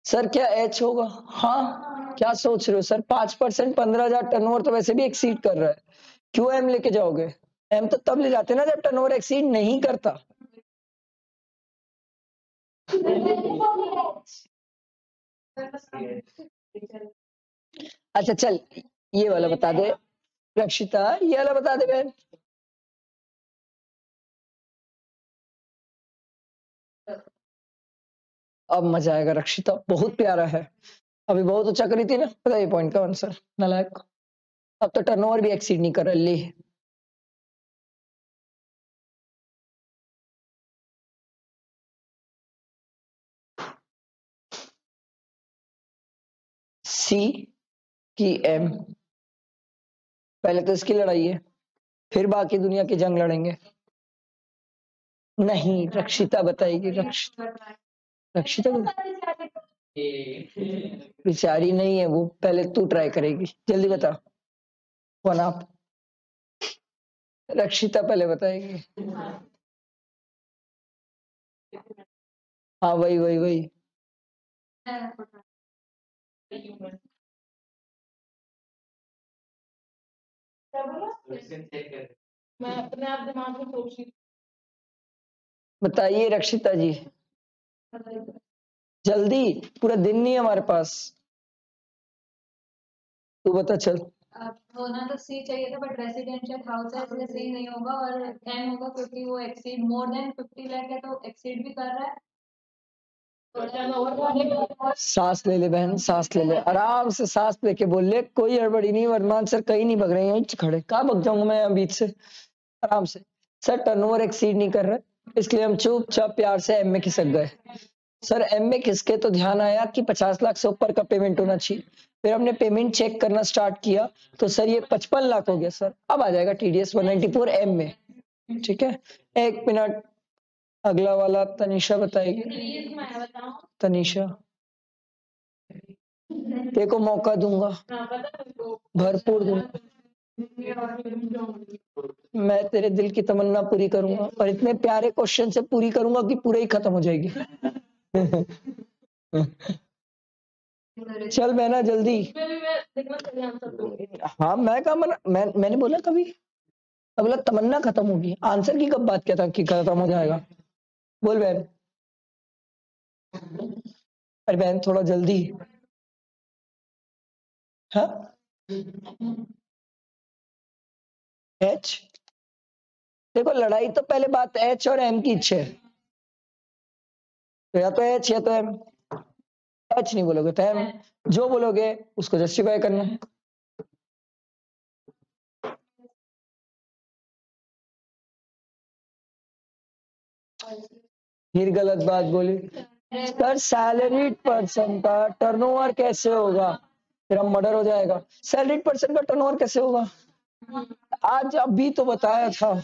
सर क्या एच होगा हाँ क्या सोच रहे हो सर पाँच परसेंट, पंद्रह हज़ार टर्नओवर तो वैसे भी एक्सीड कर रहा है। क्यों एम लेके जाओगे? एम तो तब ले जाते ना जब टर्नओवर एक्सीड नहीं करता। अच्छा चल ये वाला बता दे। रक्षिता ये वाला बता दे बहन। अब मज़ा आएगा रक्षिता बहुत प्यारा है। अभी बहुत अच्छा करी थी ना पता ये पॉइंट का आंसर नलायक। अब तो टर्नओवर भी एक्सीड नहीं कर रहा ले। सी की, एम, पहले तो इसकी लड़ाई है, फिर बाकी दुनिया की जंग लड़ेंगे। नहीं, रक्षिता बताएगी रक्षिता रक्षिता बेचारी नहीं है, वो पहले तू ट्राई करेगी। जल्दी बता। वन आप रक्षिता पहले बताएगी। हाँ वही वही वही। मैं अपने आप दिमाग में सोच रही बताइए रक्षिता जी। जल्दी पूरा दिन नहीं है हमारे पास। तू बता चल। होना तो सी चाहिए था बट रेसिडेंशियल हाउस है इसलिए सी नहीं होगा और एम होगा क्योंकि वो exceed more than fifty lakh है तो एक्सीड भी कर रहा है। सांस ले ले बहन, सांस ले ले। आराम से सांस लेके बोल ले, कोई हड़बड़ी नहीं, वर्तमान सर कहीं नहीं भग रहे हैं खड़े। कहाँ भग जाऊँगा मैं बीच से? आराम से। सर टर्नओवर एक्सीड नहीं कर रहे। इसलिए हम चुपचाप प्यार से एम में खिसक गए। सर एम में खिसके तो ध्यान आया कि पचास लाख से ऊपर का पेमेंट होना चाहिए। फिर हमने पेमेंट चेक करना स्टार्ट किया तो सर ये पचपन लाख हो गया, सर। अब आ जाएगा TDS one ninety four M में ठीक है? एक मिनट। अगला वाला तनिषा बताएगी। तनिषा। देखो मौका दूँगा। भरपूर दूँगा। मैं तेरे दिल की तमन्ना पूरी करूँगा और इतने प्यारे क्वेश्चन से पूरी करूँगा कि पूरे ही खत्म हो जाएगी। चल बहना जल्दी। हाँ मैं कहा मैं मैंने बोला कभी? अब तमन्ना खत्म होगी। आंसर की कब बात किया था कि खत्म हो जाएगा? बोल बहन। अरे बहन, थोड़ा जल्दी। हाँ? एच देखो, लड़ाई तो पहले बात एच और एम की इच्छा है। तो या तो एच या तो एम एच नहीं बोलोगे तो एम जो बोलोगे, उसको जस्टिफाई करना। फिर गलत बात बोली। सर सैलरीड पर्सन का टर्नओवर कैसे होगा? फिर हम मर्डर हो जाएगा। सैलरीड पर्सन का टर्नओवर कैसे होगा? आज अभी तो बताया था।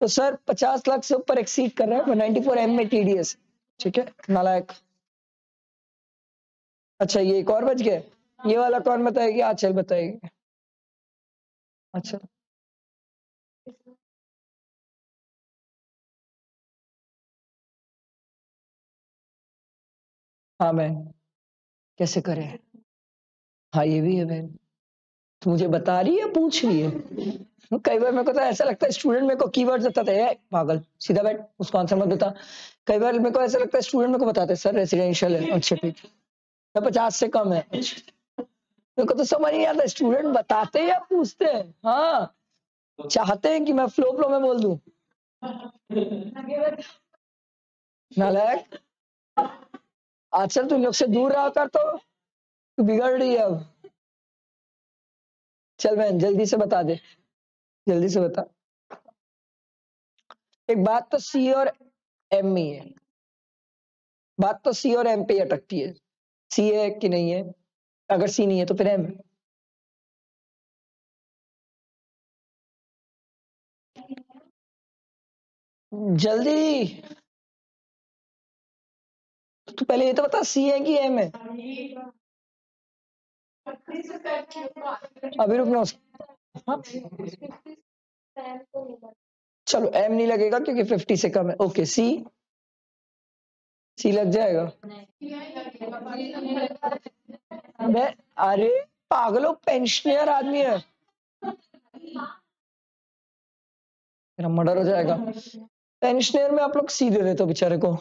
तो सर, पचास लाख से ऊपर एक्सीड कर रहा है। नाइनटी फोर एम में टीडीएस ठीक है? नालायक। अच्छा ये एक और बच गया। ये वाला कौन बताएगी? आज चल बताएगी। अच्छा। हाँ बहन कैसे करें? हाँ ये भी है बहन तो मुझे बता रही है, पूछ रही है। कई बार मेरे को तो ऐसा लगता है, स्टूडेंट मेरे को कीवर्ड देता था पागल, सीधा बैठ, उसको आंसर मत देता। कई बार मेरे को ऐसा लगता है, स्टूडेंट मेरे को बताते सर रेसिडेंशियल है अच्छा ठीक है पचास से कम है। मेरे को तो समझ नहीं आता, स्टूडेंट बताते हैं या पूछते हैं? हाँ। चाहते हैं कि मैं फ्लो फ्लो में बोल दू? नालायक? आजकल तू इन लोग से दूर रहा कर तो बिगड़ रही है अब। चल बहन, जल्दी से बता दे। जल्दी से बता। एक बात तो सी और एम ही है। बात तो सी और एम पे अटकती है। सी है कि नहीं है? अगर सी नहीं है तो फिर एम। जल्दी। तू पहले ये तो बता सी है कि एम है? अभी रुकना हाँ। चलो एम नहीं लगेगा क्योंकि फिफ्टी से कम है। ओके सी सी लग जाएगा। मैं अरे, पागलो पेंशनर आदमी है। मेरा मर्डर हो जाएगा। पेंशनर में आप लोग सी दे देते हो बेचारे को।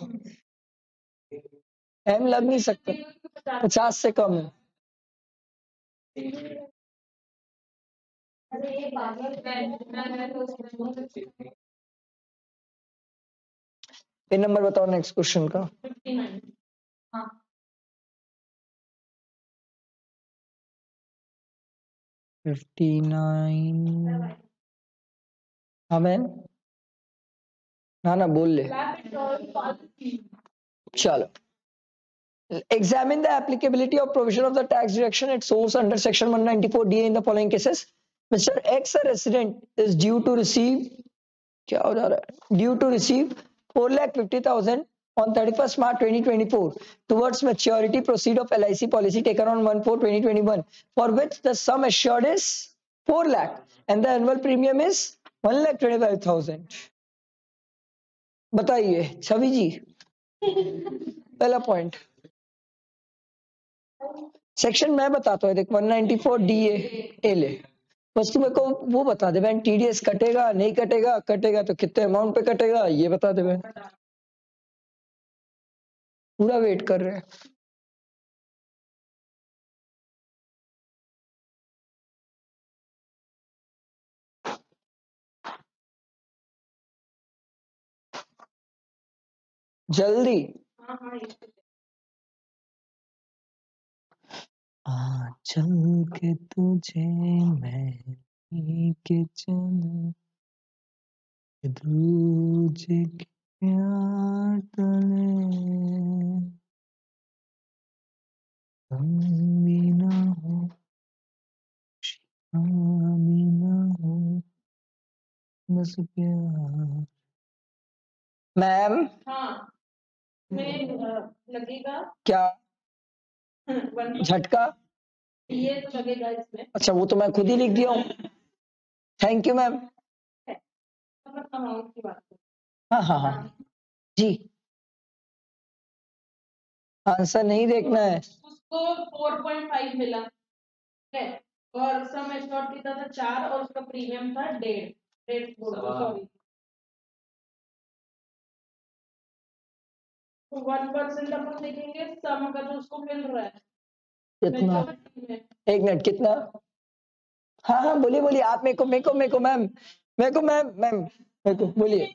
एम लग नहीं सकता। पचास से कम है। पिन नंबर बताओ नेक्स्ट क्वेश्चन का। Fifty nine. हाँ मैन ना ना बोल ले। चलो। Examine the applicability of provision of the tax deduction at source under section 194 in the following cases mr x a resident is due to receive क्या हो जा रहा है due to receive 4 lakh 50000 on 31st March 2024 towards maturity proceed of LIC policy taken on 1 4 2021 for which the sum assured is 4 lakh and the annual premium is 1 lakh 25000 बताइए छवि जी पहला point section मैं बताता हूँ, देख 194 डी ए ले। बस तू मेरे को वो बता दे बहन टीडीएस कटेगा, नहीं कटेगा कटेगा तो कितने अमाउंट पे कटेगा, ये बता दे बहन। पूरा वेट कर रहे हैं। जल्दी। चल के तुझे मैं के चल। दूजे के प्यार तले। हम भी ना हो शाम भी ना हो बस प्यार। मैम? हाँ में लगेगा। क्या? झटका? ये तो लगेगा इसमें अच्छा वो तो मैं खुद ही लिख दिया हूँ। Thank you ma'am. हाँ हाँ हाँ जी। आंसर नहीं देखना है। उसको फोर पॉइंट फाइव मिला। है? और सम एश्योर्ड कितना था चार और उसका प्रीमियम था डेढ़। डेढ़। सॉरी तो वन परसेंट अपन देखेंगे सम का जो उसको मिल रहा है। कितना? एक मिनट कितना? हाँ हाँ बोलिए बोलिए आप मेरे को मेरे को मेरे को मैम मेरे को मैम मैम मेरे को बोलिए।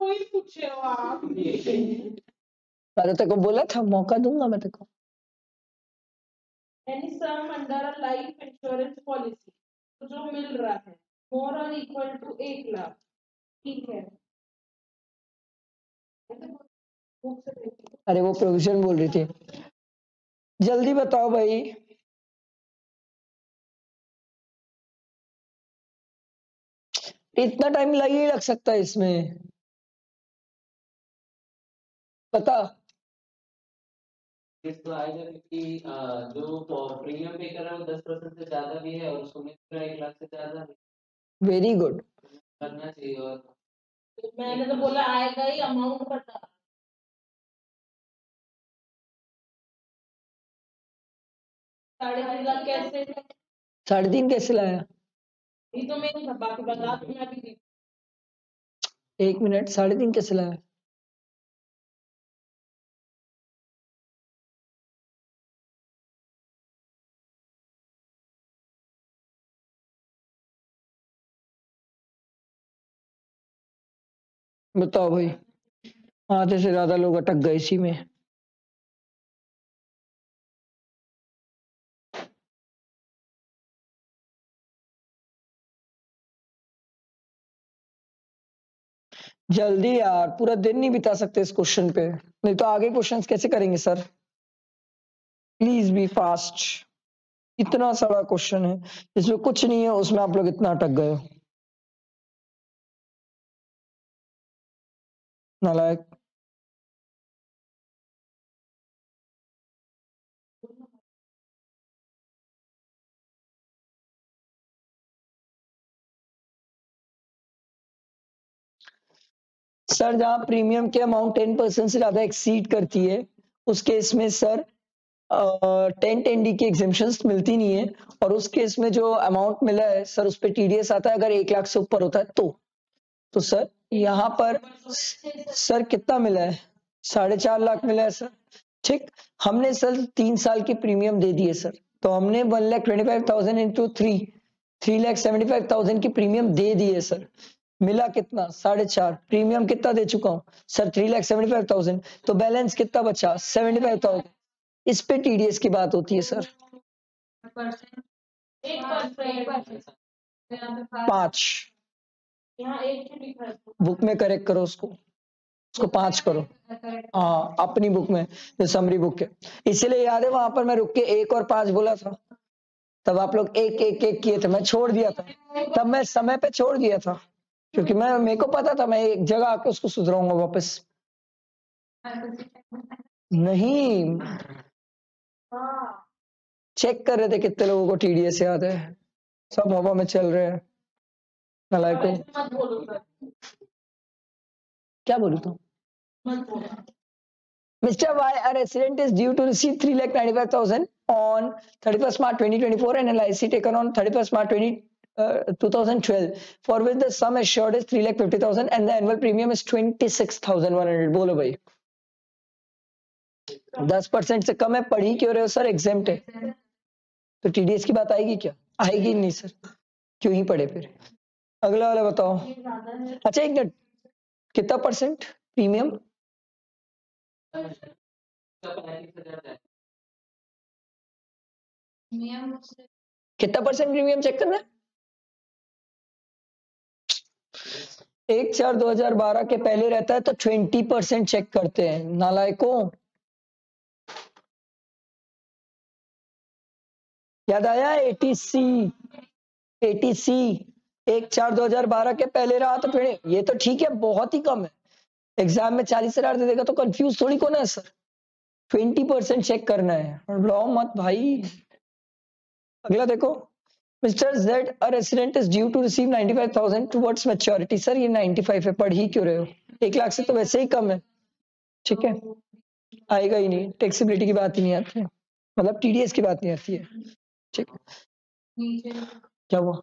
कोई पूछे हो आप? मैंने तेरे को बोला था मौका दूँगा मैं तेरे को। Any sum under life insurance policy तो जो मिल रहा है मोर और इक्वल टू एक लाख ठीक है। अरे वो प्रोविज़न बोल रही थी। जल्दी बताओ भाई। इतना टाइम लग ही लग सकता है इसमें पता तो आएगा क्योंकि जो प्रीमियम पे कर रहा है वो दस परसेंट से ज़्यादा भी है और उसको मिल एक लाख से ज़्यादा वेरी गुड करना चाहिए और मैंने तो बोला आएगा ही अमाउंट बता साढ़े तीन लाख कैसे? साढ़े तीन कैसे लाया? ये तो मेरी बाकी बता दूँ मैं भी एक मिनट साढ़े तीन कैसे लाया? बताओ भाई आधे से ज़्यादा लोग अटक गए इसी में। जल्दी यार, पूरा दिन नहीं बिता सकते इस क्वेश्चन पे। नहीं तो आगे क्वेश्चन कैसे करेंगे सर प्लीज़ बी फास्ट इतना सारा क्वेश्चन है। इसमें कुछ नहीं है, उसमें आप लोग इतना अटक गए नालायक। सर जहाँ प्रीमियम की अमाउंट टेन परसेंट से ज़्यादा एक्सीड करती है, उस केस में सर टेन टेन डी की एग्जामेशंस मिलती नहीं है और उस केस में जो अमाउंट मिला है सर उस पर टीडीएस आता है, अगर एक लाख से ऊपर होता है तो। तो सर यहाँ पर सर कितना मिला है? साढ़े चार लाख मिला है सर ठीक, हमने सर तीन साल की प्रीमियम दे दिए सर तो हमने one lakh twenty five thousand into three three lakh seventy five thousand की प्रीमियम दे दिए सर मिला कितना? साढ़े चार। प्रीमियम कितना दे चुका हूँ? Sir three lakh seventy five thousand तो बैलेंस कितना बचा? सेवेंटी फाइव थाउज़ेंड इस पे टीडीएस की बात होती है, सर। पाँच। बुक में करेक्ट करो उसको। उसको पाँच करो। हाँ अपनी बुक में। जो समरी बुक है। इसीलिए याद है, वहाँ पर मैं रुक के एक और पाँच बोला था। तब आप लोग एक एक एक किए थे। मैं छोड़ दिया था। तब मैं समय पे छोड़ दिया था। क्योंकि मैं मेरे को पता था मैं एक जगह आके उसको सुधराऊँगा वापस। नहीं। चेक कर रहे थे कितने लोगों को टीडीएस याद है। सब हवा में चल रहे हैं। नलायक क्या बोलू तुम Mr. Resident is due to receive 3 lakh 95,000 on 31st March 2024 and LIC taken on 31st March 20, uh, 2012 for which the sum assured is 3 lakh 50,000 and the annual premium is 26,100 बोलो भाई 10 परसेंट से कम है पढ़ ही क्यों रहे हो सर एग्ज़ाम है। तो टीडीएस की बात आएगी क्या? आएगी नहीं सर क्यों ही पढ़े फिर? अगला वाला बताओ। अच्छा एक मिनट कितना परसेंट प्रीमियम कितना परसेंट प्रीमियम चेक करना है? एक चार दो हज़ार बारह के पहले रहता है तो ट्वेंटी परसेंट चेक करते हैं, नालायकों। याद आया? एटी सी एटी सी एक चार दो हज़ार बारह के पहले रहा तो 20 ये तो ठीक है, बहुत ही कम है। एग्ज़ाम में चालीस हज़ार दे देगा तो कंफ्यूज थोड़ी कौन है सर ट्वेंटी परसेंट चेक करना है। मत भाई। अगला देखो। Mister Z a resident is due to receive 95000 towards maturity sir ये 95 है, पढ़ ही क्यों रहे हो? एक लाख से तो वैसे ही कम है। ठीक है? आएगा ही नहीं। टैक्सेबिलिटी की बात ही नहीं आती मतलब टीडीएस की बात नहीं आती है। ठीक क्या हुआ?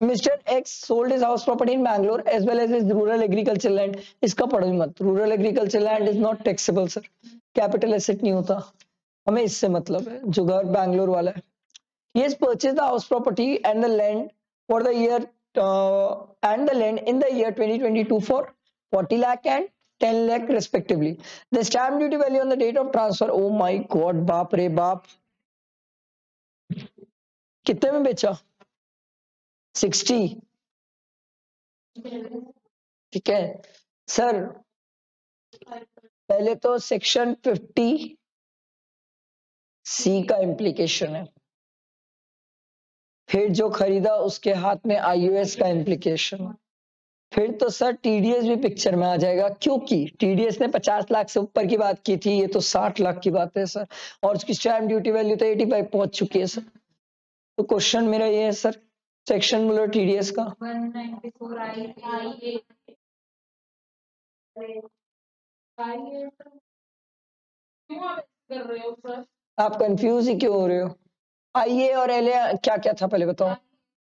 Mister X sold his house property in Bangalore as well as his rural agriculture land इसका पढ़ो ही मत। Rural agriculture land is not taxable sir capital asset नहीं होता। हमें इससे मतलब है। जो घर बैंगलोर वाला है। He has purchased the house property and the land for the year uh, and the land in the year 2022 for 40 lakh and 10 lakh respectively the stamp duty value on the date of transfer oh my god बाप रे बाप कितने में बेचा 60 ठीक है sir पहले तो सेक्शन 50 सी का इम्प्लीकेशन है फिर जो खरीदा उसके हाथ में आईयूएस का इम्प्लीकेशन फिर तो सर टीडीएस भी पिक्चर में आ जाएगा क्योंकि टीडीएस ने 50 लाख से ऊपर की बात की थी ये तो 60 लाख की बात है सर और उसकी स्टैम्प ड्यूटी वैल्यू तो 85 पहुँच चुकी है सर। तो क्वेश्चन मेरा ये है सर सेक्शन बोलो टीडीएस का। 194 आई आई ए। आई ए। क्यों आप ऐसे कर रहे सर? आप कंफ्यूज ही क्यों हो रहे हो? आईए और एल क्या क्या था पहले बताओ?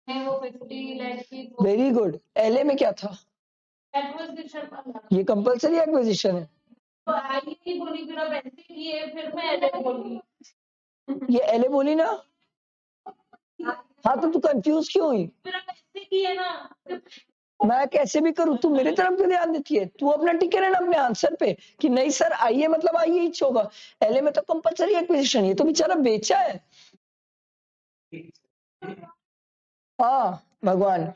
वो 50 लाख की वेरी गुड एल में क्या था? ये कंपलसरी एक्विजिशन है। तो ये एल बोली ना? हाँ तो तू कंफ्यूज क्यों हुई? है मैं कैसे भी करूँ? तू मेरी तरफ़ क्यों ध्यान देती है? तू अपना टिके रहना अपने आंसर पे कि नहीं सर आइए मतलब आइए ही होगा। एल में तो कंपलसरी एक्विजिशन ये तो बेचारा बेचा है। हाँ भगवान।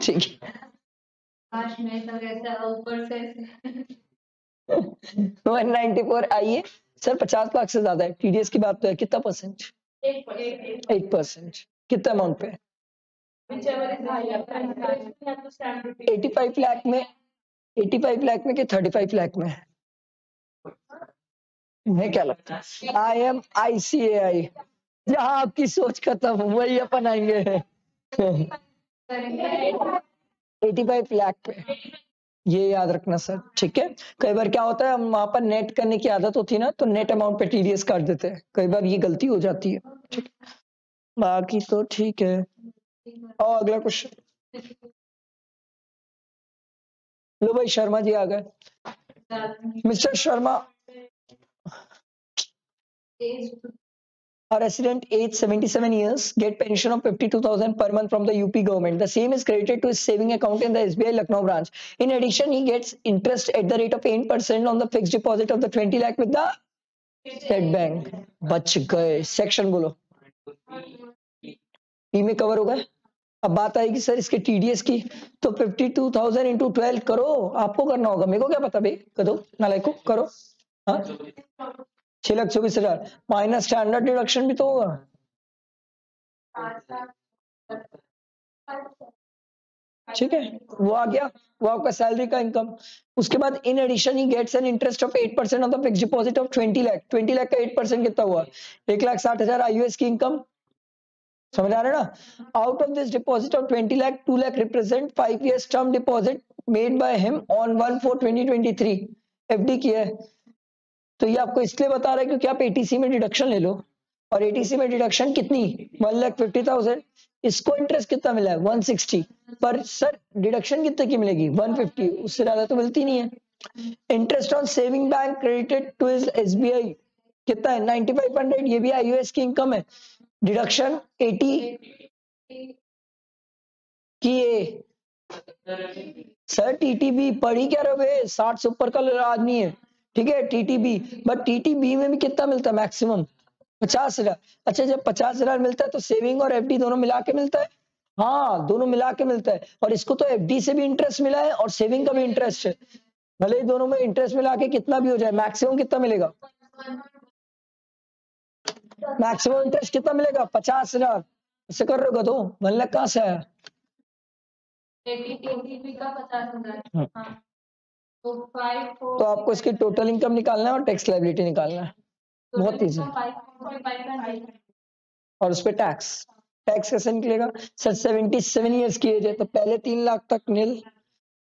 ठीक। है आज मैं तक ऐसा ऊपर से ऐसे 194 आइए। सर 50 लाख से ज़्यादा है। टीडीएस की बात तो है। कितना परसेंट एट परसेंट कितना अमाउंट पे? repeat 85 लाख में 85 लाख में कि 35 लाख में मैं क्या लगता है? आई एम आई सी ए आई जहाँ आपकी सोच खत्म वही अपन आएँगे। करेंगे 85 लाख पे। ये याद रखना सर, ठीक है? कई बार क्या होता है, हम वहाँ पर नेट करने की आदत होती है ना तो नेट अमाउंट पे टीडीएस काट देते हैं। कई बार ये गलती हो जाती है, ठीक बाकी तो ठीक है। और अगला क्वेश्चन लो भाई, शर्मा जी आ गए। Mister Sharma. A resident aged 77 years get pension of 52,000 per month from the UP government. The same is credited to his saving account in the SBI Lucknow branch. In addition, he gets interest at the rate of 8% on the fixed deposit of the 20 lakh with the State Bank. बच गए section बोलो ई में cover हो गए अब बात आएगी sir इसके टीडीएस की तो 52,000 इंटू ट्वेल्व करो आपको करना होगा मेरे को क्या पता भाई करो नालायक को करो हाँ छह लाख चौबीस हज़ार। माइनस स्टैंडर्ड डिडक्शन भी तो होगा। ठीक है? वो आ गया। वो आपका सैलरी का इनकम उसके बाद in addition he gets an interest of eight percent of the fix deposit of twenty lakh twenty lakh का एट परसेंट कितना हुआ? एक लाख साठ हज़ार आईयूएस की इनकम समझ आ रहा है ना? Out of this deposit of twenty lakh two lakh represent five years term deposit made by him on one four twenty twenty three F D किया है। तो ये आपको इसलिए बता रहा है क्योंकि आप एटीसी में डिडक्शन ले लो। और एटीसी में डिडक्शन कितनी? वन लाख फिफ्टी थाउज़ेंड इसको इंटरेस्ट कितना मिला है? वन सिक्सटी पर सर डिडक्शन कितने की मिलेगी? वन फिफ्टी उससे ज़्यादा तो मिलती नहीं है। Interest on saving bank credited to S कितना है? नाइनटी फाइव हंड्रेड ये भी आई की इनकम है। डिडक्शन एटी की ए सर टीटीबी पढ़ी क्या रहे साठ से ऊपर का आदमी है। ठीक है टीटीबी बट टीटीबी में भी कितना मिलता है मैक्सिमम पचास हज़ार। अच्छा जब पचास हज़ार मिलता है तो सेविंग और एफडी दोनों मिला के मिलता है? हाँ दोनों मिला के मिलता है। और इसको तो एफडी से भी इंटरेस्ट मिला है और सेविंग का भी इंटरेस्ट है। भले ही दोनों में इंटरेस्ट मिला के कितना भी हो जाए मैक्सिमम कितना मिलेगा? मैक्सिमम इंटरेस्ट कितना मिलेगा? पचास हज़ार। इससे कर रहे हो तो वन लाख कहाँ से आया? तो तो आपको इसकी टोटल इनकम निकालना है और टैक्स लाइबिलिटी निकालना है। बहुत easy। फाइव और उस पर टैक्स टैक्स कैसे निकलेगा? सर सेवेंटी सेवन ईयर्स की एज है तो पहले तीन लाख तक नील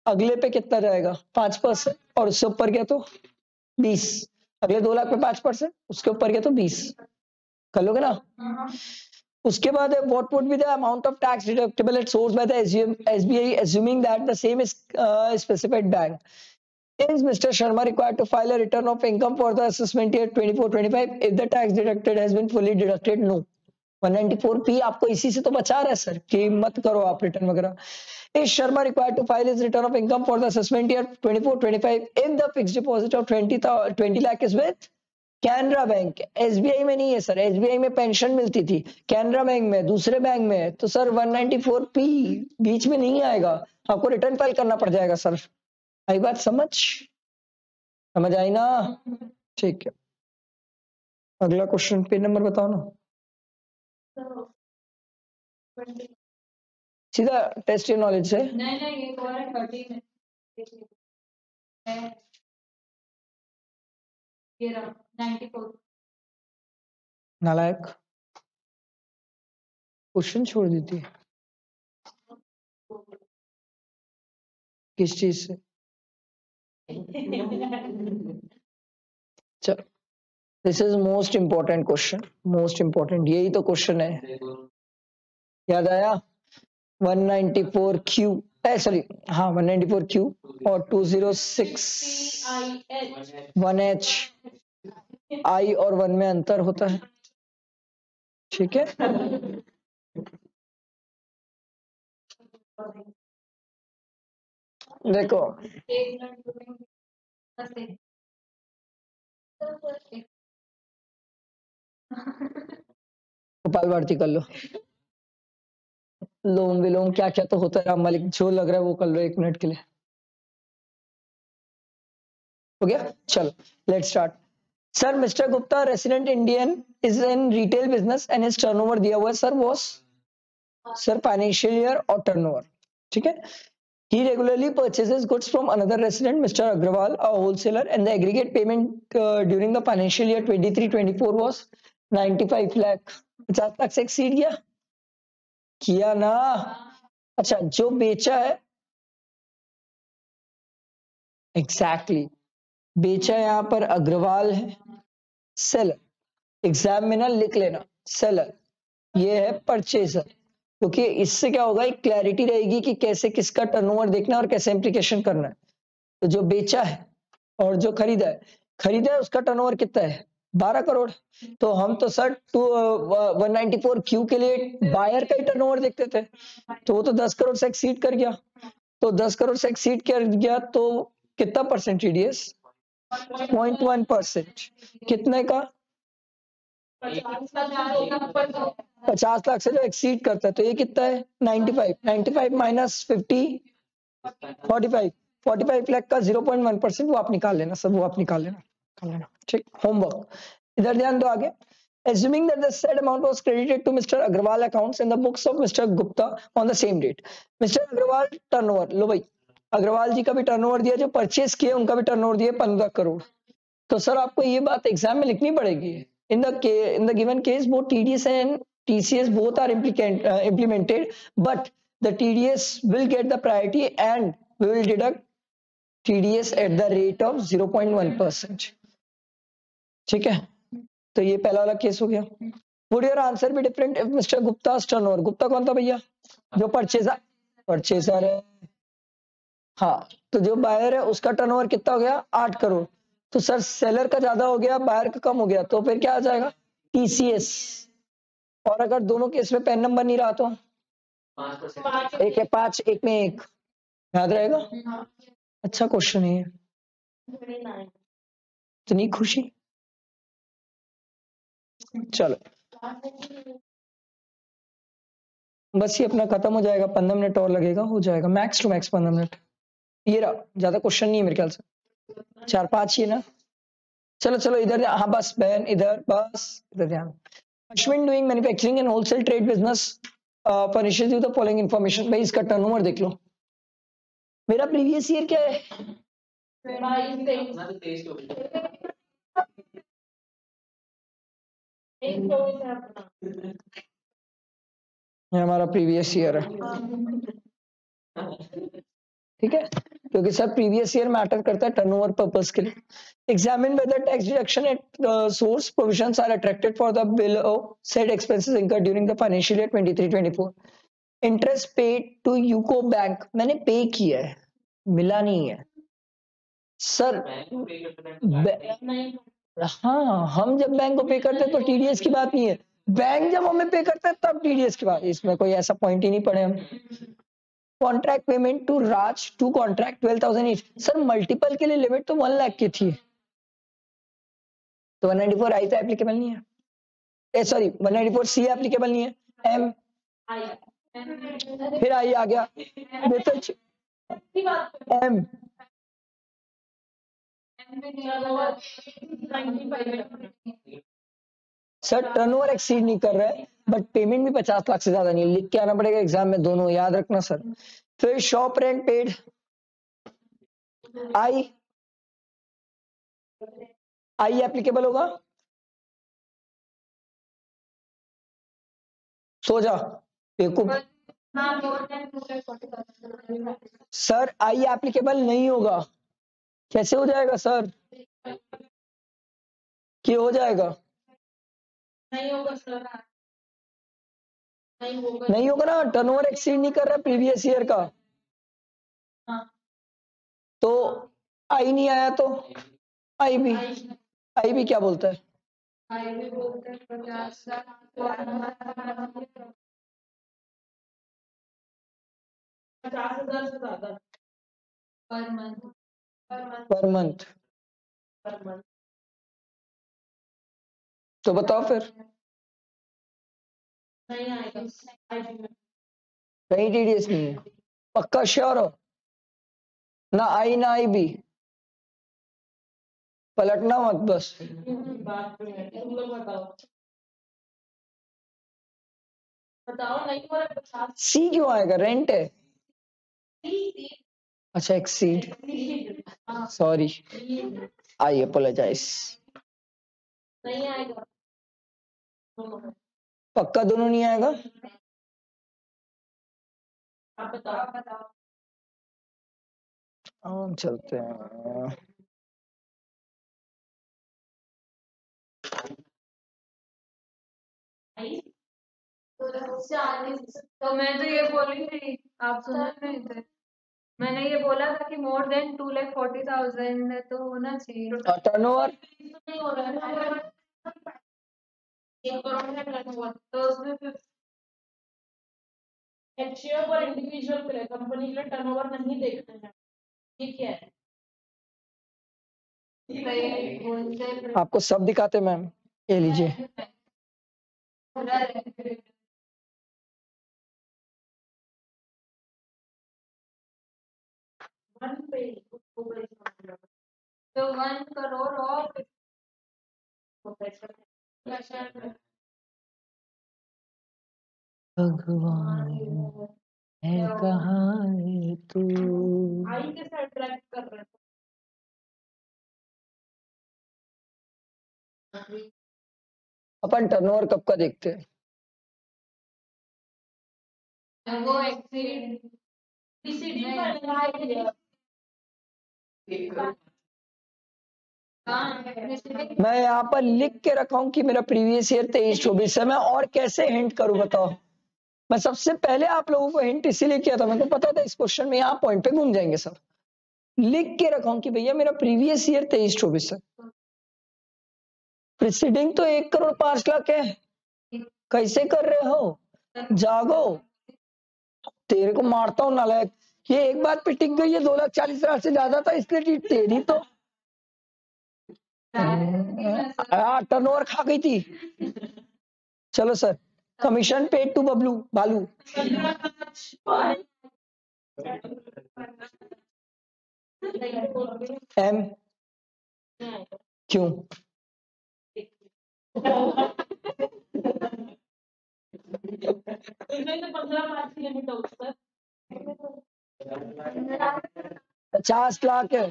अगले पे कितना जाएगा? पाँच परसेंट और उससे ऊपर गया तो बीस। अगले दो लाख पे पाँच परसेंट उसके ऊपर गया तो बीस। कर लोगे ना? उसके बाद है would be the amount of tax deductible at source by the SBI assuming that the same is uh, specified bank? Is Mr. Sharma required to file a return of income for the assessment year 24-25 if the tax deducted has been fully deducted no 194p आपको इसी से तो बचा रहा है sir कि मत करो आप रिटर्न वगैरह is Sharma required to file his return of income for the assessment year 24-25 if the fixed deposit of 20 20 lakh is with Canara bank SBI में नहीं है सर एसबीआई में पेंशन मिलती थी कैनरा बैंक में दूसरे बैंक में है तो सर 194 पी बीच में नहीं आएगा आपको रिटर्न फ़ाइल करना पड़ जाएगा सर आई बात समझ? समझ आई ना? ठीक है। अगला क्वेश्चन पिन नंबर बताओ ना। सीधा टेस्ट योर नॉलेज से। नहीं नहीं ये तो है है ये रहा नालायक क्वेश्चन छोड़ देती है। किस चीज़ से? चलो this is most important question most important यही तो क्वेश्चन है। याद आया? 194 क्यू सॉरी हाँ 194 क्यू और 206 I H one H I और वन में अंतर होता है। ठीक है? देखो। गोपाल भारती कर लो। लोम विलोम, क्या क्या तो होता है राम मालिक, जो लग रहा है वो कर लो एक मिनट के लिए। हो गया? चलो let start sir mister Gupta resident Indian is in retail business and is turnover दिया हुआ है sir was sir financial year और टर्नओवर ठीक है? He regularly purchases goods from another resident, Mr. Agrawal, a wholesaler, and the aggregate payment uh, during the financial year 23-24 was 95 lakh. पचास लाख से exceed किया किया ना अच्छा जो बेचा है exactly. पर अग्रवाल है सेलर एग्ज़ाम में ना लिख लेना सेलर ये है परचेजर क्योंकि तो इससे क्या होगा, एक क्लैरिटी रहेगी कि कैसे किसका टर्नओवर देखना है और कैसे इम्प्लीकेशन करना है। तो जो बेचा है और जो खरीदा है खरीदा है, उसका टर्नओवर कितना है? बारह करोड़। तो हम तो sir two one ninety four Q के लिए बायर का ही टर्नओवर देखते थे। तो वो तो दस करोड़ से एक्सीड कर गया। तो दस करोड़ से एक्सीड कर गया तो कितना परसेंट टीडीएस पॉइंट परसेंट कितने का? पचास लाख से जो एक्सीड करता है तो ये कितना है ninety five ninety five minus fifty forty five forty five lakh का ज़ीरो पॉइंट वन परसेंट वो आप निकाल लेना, सब वो आप निकाल लेना निकाल लेना ठीक होमवर्क इधर ध्यान दो आगे assuming that the said amount was credited to Mr. Agrawal accounts in the books of Mr. Gupta on the same date. Mr. Agrawal turnover, लो भाई अग्रवाल जी का भी टर्नओवर दिया, जो परचेस किए उनका भी टर्नओवर दिया पंद्रह करोड़ तो सर, आपको ये बात एग्ज़ाम में लिखनी पड़ेगी in the in the given case both TDS and TCS both are uh, implemented, but the TDS will get the priority and we will deduct TDS at the rate of 0.1 percent. ठीक है? तो ये पहला वाला case हो गया। Would your answer भी different if mister Gupta turnover Gupta कौन था भैया? जो परचेजर परचेजर है। हाँ तो जो बायर है उसका टर्नओवर कितना हो गया? आठ करोड़। तो सर सेलर का ज़्यादा हो गया बायर का कम हो गया तो फिर क्या आ जाएगा? टीसीएस और अगर दोनों केस में पेन नंबर नहीं रहा तो? एक है पाँच, एक में एक। याद रहेगा? अच्छा क्वेश्चन है इतनी खुशी। चलो। बस ये अपना खत्म हो जाएगा, पंद्रह मिनट और लगेगा, हो जाएगा। मैक्स टू मैक्स पंद्रह मिनट। ये रहा, ज़्यादा क्वेश्चन नहीं है मेरे ख्याल से। चार पाँच ही ना? चलो चलो, इधर हाँ बस, बहन, इधर, बस, इधर ध्यान। Ashwin doing manufacturing and wholesale trade business furnishes you the following information भाई, इसका टर्नओवर देख लो। मेरा प्रीवियस ईयर क्या है? ये हमारा प्रीवियस ईयर है। ठीक है? क्योंकि सर प्रीवियस ईयर मैटर करता है टर्नओवर पर्पस के लिए। Examine whether tax deduction at source provisions are attracted for the bill said expenses incurred during the financial year 23 24 interest paid to UCO bank मैंने pay किया है, मिला नहीं है। सर हाँ हम जब बैंक को पे करते हैं तो टीडीएस की बात नहीं है। बैंक जब हमें पे करता है, तब टीडीएस की बात, इसमें कोई ऐसा पॉइंट ही नहीं पड़े हम। Contract payment to Raj to contract twelve thousand each sir multiple के लिए लिमिट तो वन लाख की थी। तो वन नाइनटी फोर आई तो एप्लीकेबल नहीं है। Sorry one ninety four C applicable नहीं है। एम फिर आई आ गया। एम सर टर्नओवर एक्सीड नहीं कर रहा है। बट पेमेंट भी पचास लाख से ज़्यादा नहीं लिख के आना पड़ेगा एग्ज़ाम में, दोनों याद रखना सर। फिर shop rent paid I I applicable होगा। सो जा। सर आई एप्लीकेबल नहीं होगा। कैसे हो जाएगा सर? क्या हो जाएगा? नहीं होगा सर। नहीं होगा नहीं होगा ना टर्नओवर एक्सीड नहीं कर रहा प्रीवियस ईयर का। हाँ। तो आई नहीं आया तो? आई भी आई भी क्या बोलता है? आई भी बोलते हैं पचास पचास हज़ार से ज़्यादा। Per month per month per month per month तो बताओ फिर। नहीं आएगा। आएगा कहीं टीडीएस नहीं है पक्का श्योर हो? ना आई ना आई भी। पलटना मत बस। बात में है। तुम लोग बताओ। बताओ नहीं हो रहा सी क्यों आएगा? रेंट है? अच्छा एक्सीड हाँ, सॉरी नहीं आई अपोलोजाइज आएगा। दोनों। पक्का दोनों नहीं आएगा? आप बताओ। हम चलते हैं। तो मैं तो ये बोली थी आप सुन रहे थे मैंने ये बोला था कि more than two lakh forty thousand तो होना चाहिए। टर्नओवर नहीं हो रहा है। ना एक करोड़ टर्नओवर तो और इंडिविजुअल के लिए कंपनी के लिए टर्नओवर नहीं देखते हैं ये क्या है हैं। आपको सब दिखाते मैम ये लीजिए। तो वन करोड़ और भगवान है कहाँ है तू? आई कैसे अट्रैक्ट कर रहे हैं? अपन टर्नओवर कब का देखते हैं? वो एक्सीड का आई है मैं यहाँ पर लिख के रखा हूँ कि मेरा प्रीवियस ईयर तेईस चौबीस है। मैं और कैसे हिंट करूँ, बताओ? मैं सबसे पहले आप लोगों को हिंट इसीलिए किया था, मेरे को पता था इस क्वेश्चन में यहाँ पॉइंट पे घूम जाएँगे सब। लिख के रखा हूँ कि भैया मेरा प्रीवियस ईयर तेईस चौबीस है। प्रिसीडिंग तो एक करोड़ पाँच लाख है। कैसे कर रहे हो? जागो। तेरे को मारता हूँ नालायक। ये एक बात पे टिक गई है, दो लाख चालीस हज़ार से ज़्यादा था, इसलिए तेरी तो हाँ टर्नओवर खा गई थी। चलो sir commission paid to Bablu Balu M क्यों? है पचास लाख है।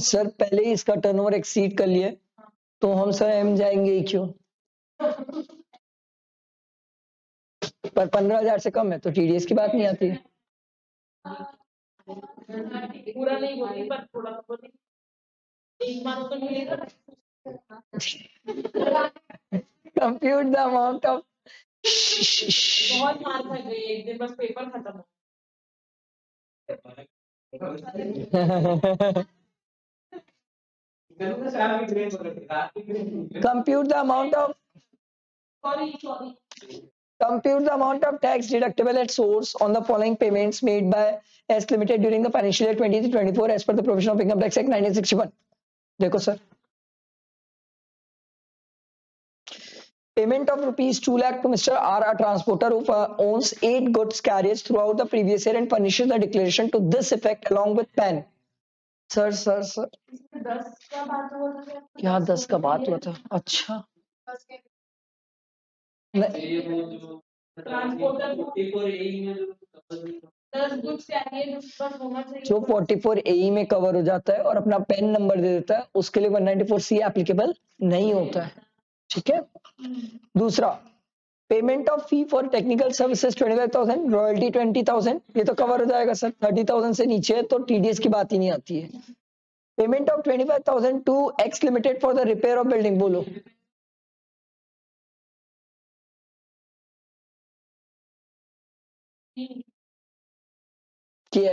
सर पहले ही इसका टर्नओवर एक्सीड कर लिए तो हम सर एम जाएँगे ही क्यों? पर पंद्रह हज़ार से कम है तो टीडीएस की बात नहीं आती। है पूरा नहीं बोली पर थोड़ा बोली। एक बार तो मिलेगा कंप्यूट द अमाउंट ऑफ़ बहुत मार खा गई एक दिन बस पेपर खत्म हो compute the amount of compute the amount of tax deductible at source on the following payments made by S Limited during the financial year 23-24 as per the provision of Income Tax Act 1961. देखो sir payment of rupees 2 lakh to Mr. R. R. Transporter who uh, owns eight goods carriers throughout the previous year and furnishes the declaration to this effect along with pen. Sir sir sir दस का बात हो रहा है क्या दस का बात हुआ था अच्छा जो को- 54 ए में जो cover नहीं था। दस गुड्स चाहिए जो बस होना चाहिए जो 44 ए में कवर हो जाता है और अपना पेन नंबर दे देता है उसके लिए 194 सी एप्लीकेबल नहीं होता है ठीक है? दूसरा payment of fee for technical services 25000 royalty 20000 ये तो कवर हो जाएगा सर। 30000 से नीचे है तो टीडीएस की बात ही नहीं आती है। Payment of 25000 to X limited for the repair of building बोलो। कि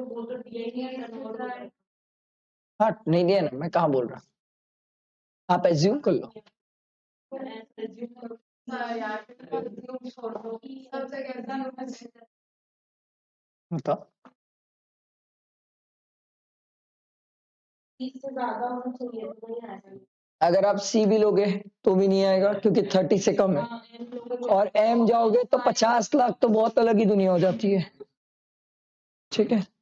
तो वो तो दिया ही नहीं है। हाँ दिया ना मैं कहाँ बोल रहा आप एज्यूम कर लो। बताओ। चाहिए तो नहीं आएगा अगर आप सी भी लोगे तो भी नहीं आएगा क्योंकि 30 से कम है। हाँ, और एम जाओगे तो 50 लाख तो बहुत अलग ही दुनिया हो जाती है। ठीक है?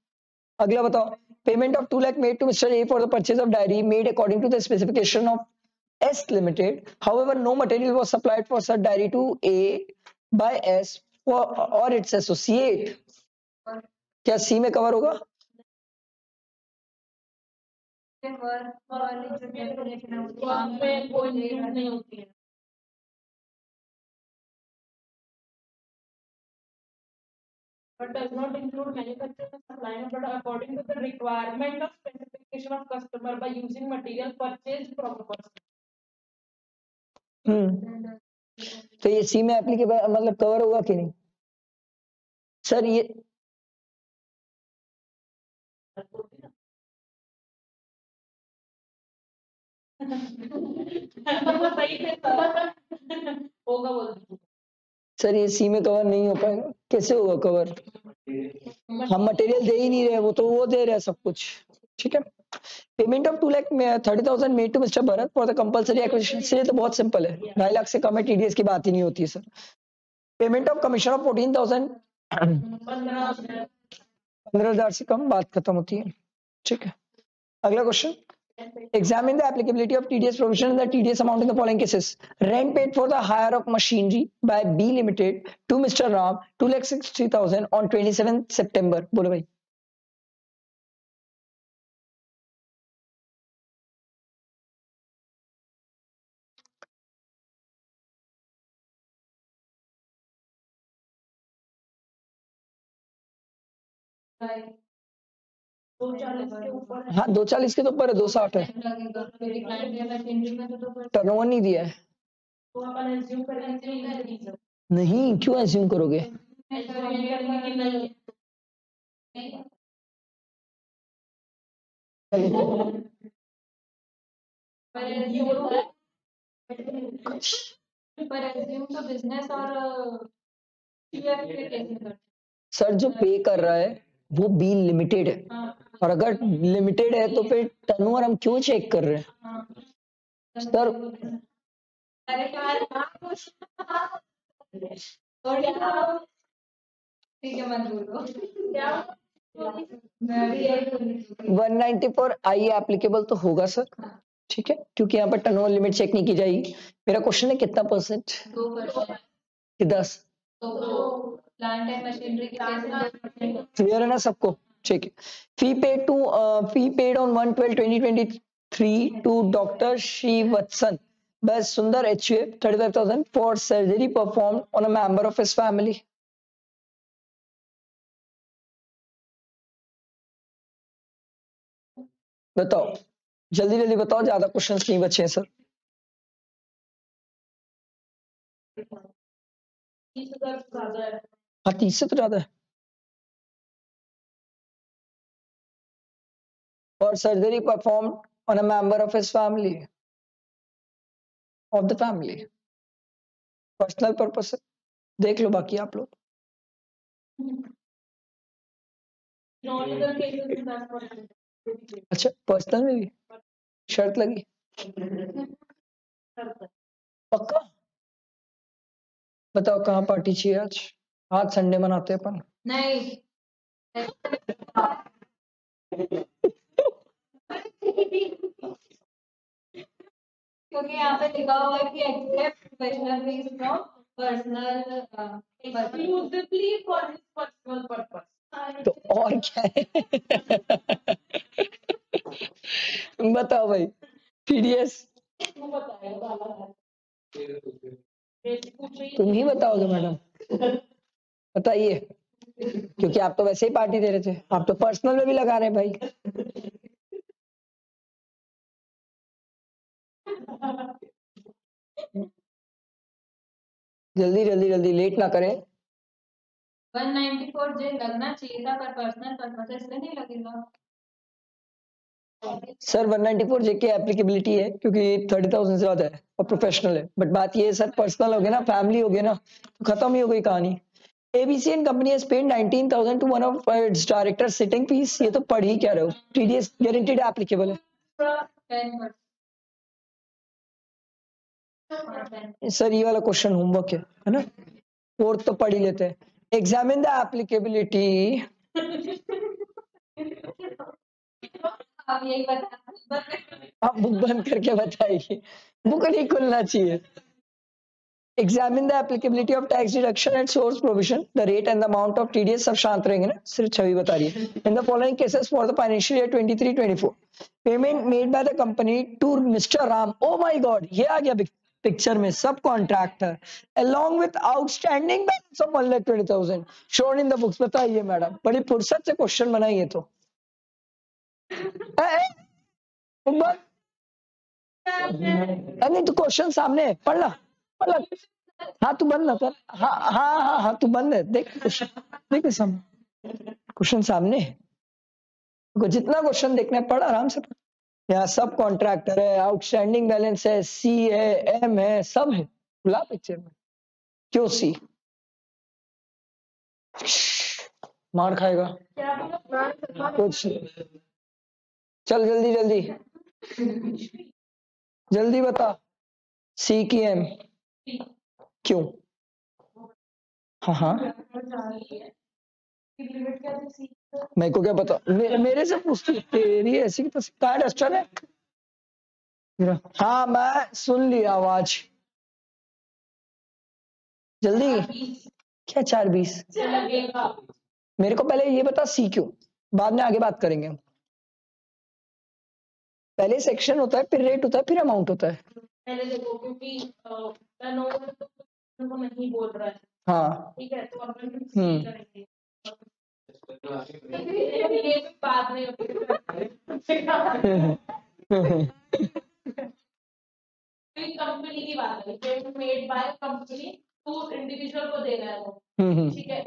अगला बताओ payment of two lakh made to mister A for the purchase of diary made according to the specification of S limited however no material was supplied for such diary to A by S और its associate क्या C में cover होगा but does not include manufacturing and supplying but according to the requirement of specification of customer by using material purchased from a person. हम्म तो ये सी में applicable मतलब cover होगा कि नहीं सर ये सही होगा बोल दीजिए सर ये सी में कवर नहीं हो पाएगा। कैसे होगा कवर हम मटेरियल दे ही नहीं रहे, वो तो वो दे रहे सब कुछ। ठीक है? Payment of two lakh thirty thousand made to mister Bharat for the compulsory acquisition से तो बहुत सिंपल है। ढाई लाख से कम है टीडीएस की बात ही नहीं होती है sir payment of commission of fourteen thousand पंद्रह हज़ार से कम बात खत्म होती है। ठीक है? अगला question Examine the applicability of TDS provision in the TDS amount in the following cases. Rent paid for the hire of machinery by B Limited to Mr. Ram, two lakh sixty thousand on 27 September. चालीस के ऊपर है। दो चालीस के तो ऊपर है दो साठ है। मशीनरी में तो नहीं दिया है। तो नहीं क्यों एज्यूम करोगे? एज्यूम तो सर जो पे कर रहा है वो बी लिमिटेड हैं। हाँ। और अगर लिमिटेड है तो फिर टर्नओवर हम क्यों चेक कर रहे हैं? सर यही बोलूँगी 194 आई एप्लीकेबल तो होगा सर ठीक है? क्योंकि यहाँ पर टर्नओवर लिमिट चेक नहीं की जाएगी। मेरा क्वेश्चन है कितना परसेंट कि दस तो क्लियर है ना सबको? ठीक है fee paid to fee paid on one twelve twenty twenty three to doctor Srivatsan बस Sundar H U thirty five thousand for surgery perform on a member of his family बताओ जल्दी जल्दी बताओ ज़्यादा क्वेश्चंस नहीं बचे हैं। सर हाँ तीस से तो ज़्यादा है। His family of the family personal purpose से देख लो बाकी आप लोग नॉन अदर केसेस में दस परसेंट अच्छा पर्सनल में भी? शर्त लगी? पक्का? बताओ कहाँ पार्टी चाहिए आज? आज संडे मनाते अपन। नहीं। क्योंकि यहाँ पे लिखा हुआ है कि except professional fees from personal exclusively for his personal purpose. तो और क्या है? बताओ भाई। तू रही तुम ही बताओगे मैडम। बताइए। क्योंकि आप तो वैसे ही पार्टी दे रहे थे। आप तो पर्सनल में भी लगा रहे हैं भाई। जल्दी जल्दी जल्दी लेट ना करें। 194 जे लगना चाहिए था पर पर्सनल पर्पस इसलिए नहीं लगेगा सर 194 जे के एप्लीकेबिलिटी है क्योंकि 30,000 से ज़्यादा है और प्रोफेशनल है। बट बात ये है सर पर्सनल हो गया ना फैमिली हो गया ना तो खत्म ही हो गई कहानी। ABC and company has paid 19,000 to one of its director sitting fees ये तो पढ़ ही क्या रहे हो? टीडीएस गारंटीड एप्लीकेबल है। सर ये वाला क्वेश्चन होमवर्क है है ना? फोर्थ तो पढ़ ही लेते हैं। एग्जामिन द एप्लीकेबिलिटी आप बुक बंद करके बताइए। बुक नहीं खुलना चाहिए। Examine the applicability of tax deduction and source provision the rate and the amount of TDS सब शांत रहेंगे ना? सिर्फ़ छवि बता रही है। In the following cases for the financial year 23 24 payment made by the company to mister Ram oh my god ये आ गया पिक्चर में सब contractor balance of one lakh twenty thousand shown in the books. बताइए madam बड़ी फुर्सत से question बनाइए तो। नहीं तो क्वेश्चन सामने है, पढ़ ला पढ़ ला। हाँ तू बंद ना कर। हाँ हाँ हाँ हाँ तू बंद है, देख क्वेश्चन देख सामने। क्वेश्चन सामने है। जितना क्वेश्चन देखना है, पढ़, आराम से पढ़। यहाँ सब कॉन्ट्रैक्टर है, आउटस्टैंडिंग बैलेंस है सी है एम है, सब है, खुला पिक्चर में, क्यों सी मार खाएगा। कुछ चल जल्दी जल्दी। जल्दी बता। सी की एम क्यों? हाँ हाँ। मेरे को क्या पता? मे, मेरे से पूछती तेरी ऐसी की तैसी कहाँ डस्टर है हाँ मैं सुन लिया आवाज़। जल्दी। क्या चार बीस? मेरे को पहले ये बता सी क्यों? बाद में आगे बात करेंगे। पहले सेक्शन होता है फिर रेट होता है फिर अमाउंट होता है। पहले देखो क्योंकि तो नहीं बोल रहा है। हाँ। ठीक है तो अपन हम्म। करेंगे ये कोई बात नहीं होती कंपनी की बात है made by company to individual को दे रहा है वो ठीक है।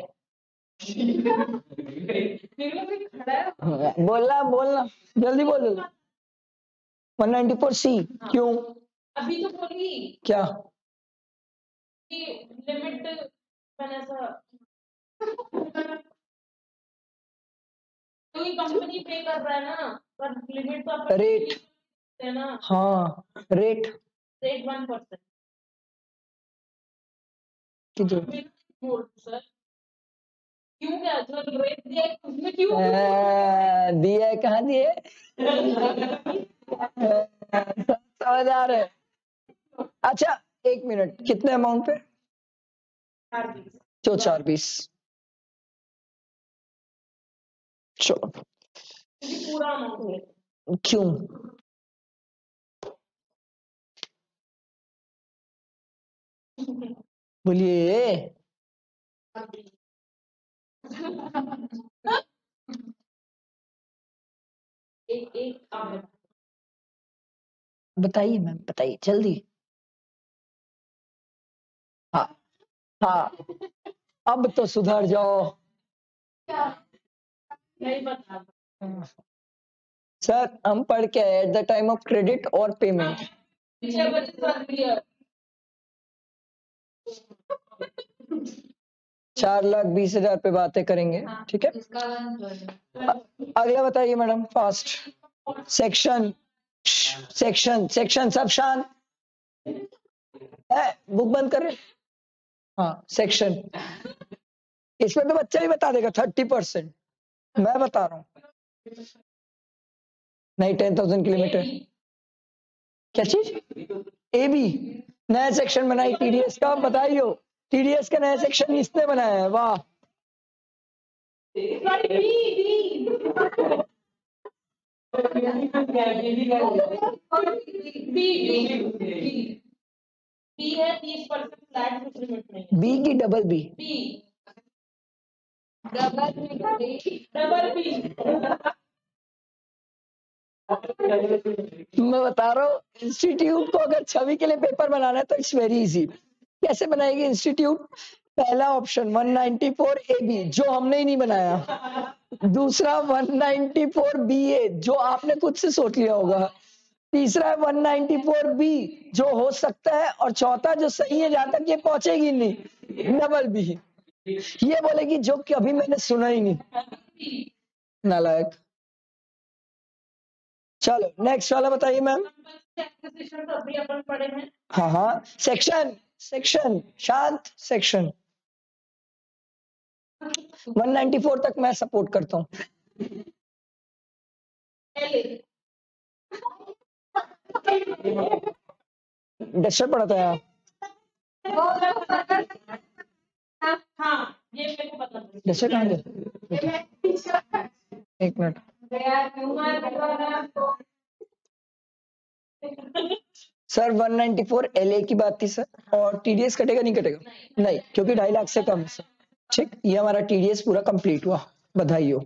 बोलना बोलना। जल्दी बोल जल्दी। 194 सी क्यों? अभी तो बोली। क्या? लिमिट मैंने ऐसा क्योंकि कंपनी पे कर रहा है ना पर लिमिट तो अपन Rate. है ना? हाँ rate rate one percent sir क्यों क्या? जो रेट दिया है उसमें क्यों? दिया है कहाँ दिए समझ आ रहे अच्छा एक मिनट कितने अमाउंट पे? चार बीस। क्योंकि पूरा है क्यों? बोलिए। बताइए मैम बताइए जल्दी। हाँ हाँ। अब तो सुधर जाओ। सर हम पढ़ के at the time of credit और पेमेंट सर क्लियर चार लाख बीस हज़ार पे बातें करेंगे ठीक है? वन कर अगला बताइए madam fast section section section सब शांत बुक बंद कर रहे हाँ? सेक्शन इसमें तो बच्चा ही बता देगा थर्टी परसेंट मैं बता रहा हूँ नहीं टेन थाउज़ेंड किलोमीटर क्या चीज़ ए बी नया सेक्शन बनाई टीडीएस का बताइयो टीडीएस का नया सेक्शन इसने बनाया है वाह बी है है की डबल बी मैं बता रहा हूँ इंस्टीट्यूट को अगर छवि के लिए पेपर बनाना है तो इट्स वेरी इजी कैसे बनाएगी इंस्टीट्यूट पहला ऑप्शन 194 ए बी जो हमने ही नहीं बनाया। दूसरा 194 बी ए जो आपने खुद से सोच लिया होगा। तीसरा है 194 बी जो हो सकता है, और चौथा जो सही है, जहाँ तक ये पहुंचेगी नहीं डबल बी ये बोलेगी जो कि अभी मैंने सुना ही नहीं। नालायक। चलो नेक्स्ट वाला बताइए मैम हैं हाँ। सेक्शन सेक्शन शांत सेक्शन 194 तक मैं सपोर्ट करता हूँ। डस्टर पड़ा था यहाँ। हाँ वन एल ए कहाँ गया एक मिनट। सर 194 एलए की बात थी सर। और टीडीएस कटेगा नहीं कटेगा? नहीं। नहीं क्योंकि ढाई लाख से कम है सर। ठीक ये हमारा टीडीएस पूरा कंप्लीट हुआ। बधाई हो।